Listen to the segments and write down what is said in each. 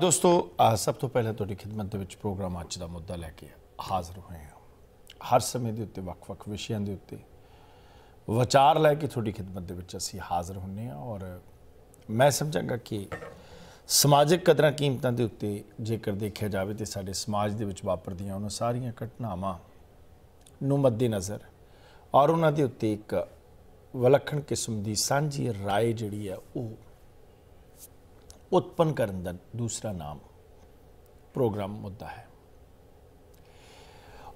ਦੋਸਤੋ ਅਹ ਸਭ ਤੋਂ ਪਹਿਲਾਂ ਤੁਹਾਡੀ ਖਿਦਮਤ ਦੇ ਵਿੱਚ ਪ੍ਰੋਗਰਾਮ ਅੱਜ ਦਾ ਮੁੱਦਾ ਲੈ ਕੇ ਹਾਜ਼ਰ ਹੋਏ ਹਾਂ ਹਰ ਸਮੇਂ ਦੇ ਉੱਤੇ ਵੱਖ-ਵੱਖ ਵਿਸ਼ਿਆਂ ਦੇ ਉੱਤੇ ਵਿਚਾਰ ਲੈ ਕੇ ਤੁਹਾਡੀ ਖਿਦਮਤ ਦੇ ਵਿੱਚ ਅਸੀਂ ਹਾਜ਼ਰ ਹੁੰਨੇ ਆ ਔਰ ਮੈਂ ਸਮਝਾਂਗਾ ਕਿ ਸਮਾਜਿਕ ਕਦਰਾਂ ਕੀਮਤਾਂ ਦੇ ਉੱਤੇ ਜੇਕਰ ਦੇਖਿਆ ਜਾਵੇ ਤੇ ਸਾਡੇ ਸਮਾਜ ਦੇ ਵਿੱਚ ਵਾਪਰਦੀਆਂ ਉਹਨਾਂ ਸਾਰੀਆਂ ਘਟਨਾਵਾਂ ਨੂੰ ਮੱਦੇਨਜ਼ਰ ਔਰ ਉਹਨਾਂ ਦੇ ਉੱਤੇ ਇੱਕ ਵਿਲੱਖਣ ਕਿਸਮ ਦੀ ਸਾਂਝੀ رائے ਜਿਹੜੀ ਹੈ ਉਹ ਉਤਪੰਨ ਕਰਨ ਦਾ ਦੂਸਰਾ ਨਾਮ ਪ੍ਰੋਗਰਾਮ ਮੁੱਦਾ ਹੈ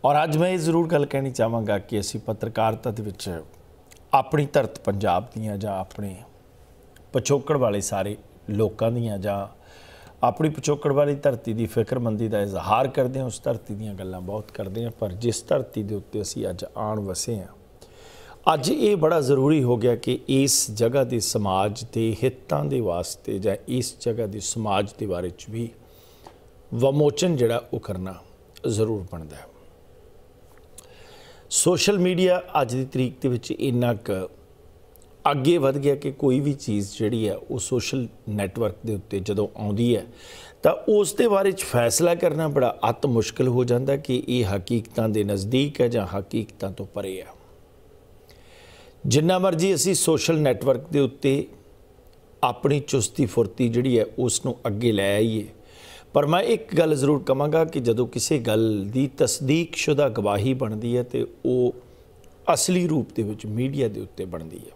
ਔਰ ਅੱਜ ਮੈਂ ਇਹ ਜ਼ਰੂਰ ਗੱਲ ਕਹਿਣੀ ਚਾਹਾਂਗਾ ਕਿ ਅਸੀਂ ਪੱਤਰਕਾਰਤਾ ਦੇ ਵਿੱਚ ਆਪਣੀ ਧਰਤ ਪੰਜਾਬ ਦੀਆਂ ਜਾਂ ਆਪਣੇ ਪਿਛੋਕੜ ਵਾਲੇ ਸਾਰੇ ਲੋਕਾਂ ਦੀਆਂ ਜਾਂ ਆਪਣੀ ਪਿਛੋਕੜ ਵਾਲੀ ਧਰਤੀ ਦੀ ਫਿਕਰਮੰਦੀ ਦਾ ਇਜ਼ਹਾਰ ਕਰਦੇ ਹਾਂ ਉਸ ਧਰਤੀ ਦੀਆਂ ਗੱਲਾਂ ਬਹੁਤ ਕਰਦੇ ਹਾਂ ਪਰ ਜਿਸ ਧਰਤੀ ਦੇ ਉੱਤੇ ਅਸੀਂ ਅੱਜ ਆਣ ਵਸੇ ਹਾਂ ਅੱਜ ਇਹ ਬੜਾ ਜ਼ਰੂਰੀ ਹੋ ਗਿਆ ਕਿ ਇਸ ਜਗ੍ਹਾ ਦੇ ਸਮਾਜ ਦੇ ਹਿੱਤਾਂ ਦੇ ਵਾਸਤੇ ਜਾਂ ਇਸ ਜਗ੍ਹਾ ਦੇ ਸਮਾਜ ਦੇ ਬਾਰੇ ਚ ਵੀ ਵਮੋਚਨ ਜਿਹੜਾ ਉਹ ਕਰਨਾ ਜ਼ਰੂਰ ਬਣਦਾ ਹੈ। ਸੋਸ਼ਲ ਮੀਡੀਆ ਅੱਜ ਦੀ ਤਰੀਕ ਦੇ ਵਿੱਚ ਇੰਨਾ ਕੁ ਅੱਗੇ ਵਧ ਗਿਆ ਕਿ ਕੋਈ ਵੀ ਚੀਜ਼ ਜਿਹੜੀ ਹੈ ਉਹ ਸੋਸ਼ਲ ਨੈਟਵਰਕ ਦੇ ਉੱਤੇ ਜਦੋਂ ਆਉਂਦੀ ਹੈ, ਤਾਂ ਉਸ ਦੇ ਬਾਰੇ ਚ ਫੈਸਲਾ ਕਰਨਾ ਬੜਾ ਅਤ ਮੁਸ਼ਕਲ ਹੋ ਜਾਂਦਾ ਕਿ ਇਹ ਹਕੀਕਤਾਂ ਦੇ ਨਜ਼ਦੀਕ ਹੈ ਜਾਂ ਹਕੀਕਤਾਂ ਤੋਂ ਪਰੇ ਹੈ। ਜਿੰਨਾ ਮਰਜ਼ੀ ਅਸੀਂ ਸੋਸ਼ਲ ਨੈਟਵਰਕ ਦੇ ਉੱਤੇ ਆਪਣੀ ਚੁਸਤੀ ਫੁਰਤੀ ਜਿਹੜੀ ਹੈ ਉਸ ਨੂੰ ਅੱਗੇ ਲੈ ਆਈਏ। ਪਰ ਮੈਂ ਇੱਕ ਗੱਲ ਜ਼ਰੂਰ ਕਹਾਂਗਾ ਕਿ ਜਦੋਂ ਕਿਸੇ ਗੱਲ ਦੀ ਤਸਦੀਕਸ਼ੁਦਾ ਗਵਾਹੀ ਬਣਦੀ ਹੈ ਤੇ ਉਹ ਅਸਲੀ ਰੂਪ ਦੇ ਵਿੱਚ ਮੀਡੀਆ ਦੇ ਉੱਤੇ ਬਣਦੀ ਹੈ।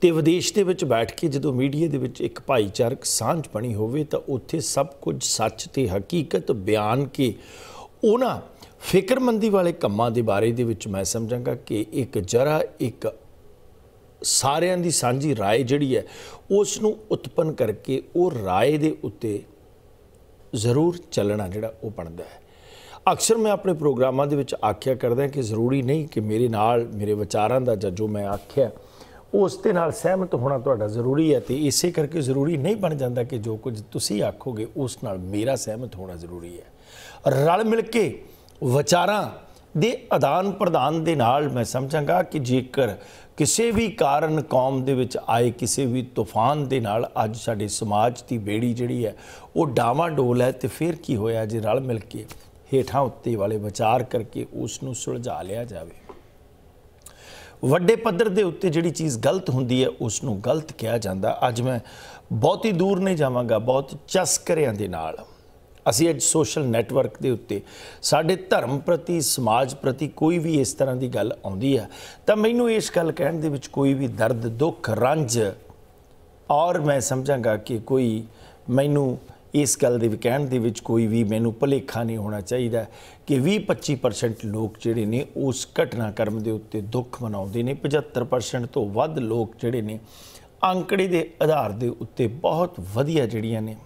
ਤੇ ਵਿਦੇਸ਼ ਦੇ ਵਿੱਚ ਬੈਠ ਕੇ ਜਦੋਂ ਮੀਡੀਆ ਦੇ ਵਿੱਚ ਇੱਕ ਭਾਈਚਾਰਕ ਸਾਂਝ ਬਣੀ ਹੋਵੇ ਤਾਂ ਉੱਥੇ ਸਭ ਕੁਝ ਸੱਚ ਤੇ ਹਕੀਕਤ ਬਿਆਨ ਕੇ ਉਹਨਾਂ ਫਿਕਰਮੰਦੀ ਵਾਲੇ ਕੰਮਾਂ ਦੇ ਬਾਰੇ ਦੇ ਵਿੱਚ ਮੈਂ ਸਮਝਾਂਗਾ ਕਿ ਇੱਕ ਜਰਾ ਇੱਕ ਸਾਰਿਆਂ ਦੀ ਸਾਂਝੀ رائے ਜਿਹੜੀ ਹੈ ਉਸ ਨੂੰ ਉਤਪੰਨ ਕਰਕੇ ਉਹ رائے ਦੇ ਉੱਤੇ ਜ਼ਰੂਰ ਚੱਲਣਾ ਜਿਹੜਾ ਉਹ ਬਣਦਾ ਹੈ ਅਕਸਰ ਮੈਂ ਆਪਣੇ ਪ੍ਰੋਗਰਾਮਾਂ ਦੇ ਵਿੱਚ ਆਖਿਆ ਕਰਦਾ ਕਿ ਜ਼ਰੂਰੀ ਨਹੀਂ ਕਿ ਮੇਰੇ ਨਾਲ ਮੇਰੇ ਵਿਚਾਰਾਂ ਦਾ ਜਾਂ ਜੋ ਮੈਂ ਆਖਿਆ ਉਸ ਦੇ ਨਾਲ ਸਹਿਮਤ ਹੋਣਾ ਤੁਹਾਡਾ ਜ਼ਰੂਰੀ ਹੈ ਤੇ ਇਸੇ ਕਰਕੇ ਜ਼ਰੂਰੀ ਨਹੀਂ ਬਣ ਜਾਂਦਾ ਕਿ ਜੋ ਕੁਝ ਤੁਸੀਂ ਆਖੋਗੇ ਉਸ ਨਾਲ ਮੇਰਾ ਸਹਿਮਤ ਹੋਣਾ ਜ਼ਰੂਰੀ ਹੈ ਰਲ ਮਿਲ ਕੇ ਵਿਚਾਰਾਂ ਦੇ ਆਦਾਨ ਪ੍ਰਦਾਨ ਦੇ ਨਾਲ ਮੈਂ ਸਮਝਾਂਗਾ ਕਿ ਜੇਕਰ ਕਿਸੇ ਵੀ ਕਾਰਨ ਕੌਮ ਦੇ ਵਿੱਚ ਆਏ ਕਿਸੇ ਵੀ ਤੂਫਾਨ ਦੇ ਨਾਲ ਅੱਜ ਸਾਡੇ ਸਮਾਜ ਦੀ ਬੇੜੀ ਜਿਹੜੀ ਹੈ, ਉਹ ਡਾਵਾਂ ਡੋਲ ਹੈ ਤੇ ਫਿਰ ਕੀ ਹੋਇਆ ਜੇ ਰਲ ਮਿਲ ਕੇ ਹੇਠਾਂ ਉੱਤੇ ਵਾਲੇ ਵਿਚਾਰ ਕਰਕੇ ਉਸ ਨੂੰ ਸੁਲਝਾ ਲਿਆ ਜਾਵੇ। ਵੱਡੇ ਪੱਧਰ ਦੇ ਉੱਤੇ ਜਿਹੜੀ ਚੀਜ਼ ਗਲਤ ਹੁੰਦੀ ਹੈ ਉਸ ਨੂੰ ਗਲਤ ਕਿਹਾ ਜਾਂਦਾ। ਅੱਜ ਮੈਂ ਬਹੁਤ ਹੀ ਦੂਰ ਨਹੀਂ ਜਾਵਾਂਗਾ, ਬਹੁਤ ਚਸਕਰਿਆਂ ਦੇ ਨਾਲ। ਅਸੀਂ ਅੱਜ ਸੋਸ਼ਲ ਨੈਟਵਰਕ ਦੇ ਉੱਤੇ ਸਾਡੇ ਧਰਮ ਪ੍ਰਤੀ, ਸਮਾਜ ਪ੍ਰਤੀ ਕੋਈ ਵੀ ਇਸ ਤਰ੍ਹਾਂ ਦੀ ਗੱਲ ਆਉਂਦੀ ਹੈ ਤਾਂ ਮੈਨੂੰ ਇਸ ਗੱਲ ਕਹਿਣ ਦੇ ਵਿੱਚ ਕੋਈ ਵੀ ਦਰਦ, ਦੁੱਖ, ਰੰਜ ਔਰ ਮੈਂ ਸਮਝਾਂਗਾ ਕਿ ਕੋਈ ਮੈਨੂੰ ਇਸ ਗੱਲ ਦੇ ਵੀ ਕਹਿਣ ਦੇ ਵਿੱਚ ਕੋਈ ਵੀ ਮੈਨੂੰ ਭਲੇਖਾ ਨਹੀਂ ਹੋਣਾ ਚਾਹੀਦਾ ਕਿ 20-25% ਲੋਕ ਜਿਹੜੇ ਨੇ ਉਸ ਘਟਨਾਕ੍ਰਮ ਦੇ ਉੱਤੇ ਦੁੱਖ ਮਨਾਉਂਦੇ ਨੇ 75% ਤੋਂ ਵੱਧ ਲੋਕ ਜਿਹੜੇ ਨੇ ਅੰਕੜੇ ਦੇ ਆਧਾਰ ਦੇ ਉੱਤੇ ਬਹੁਤ ਵਧੀਆ ਜਿਹੜੀਆਂ ਨੇ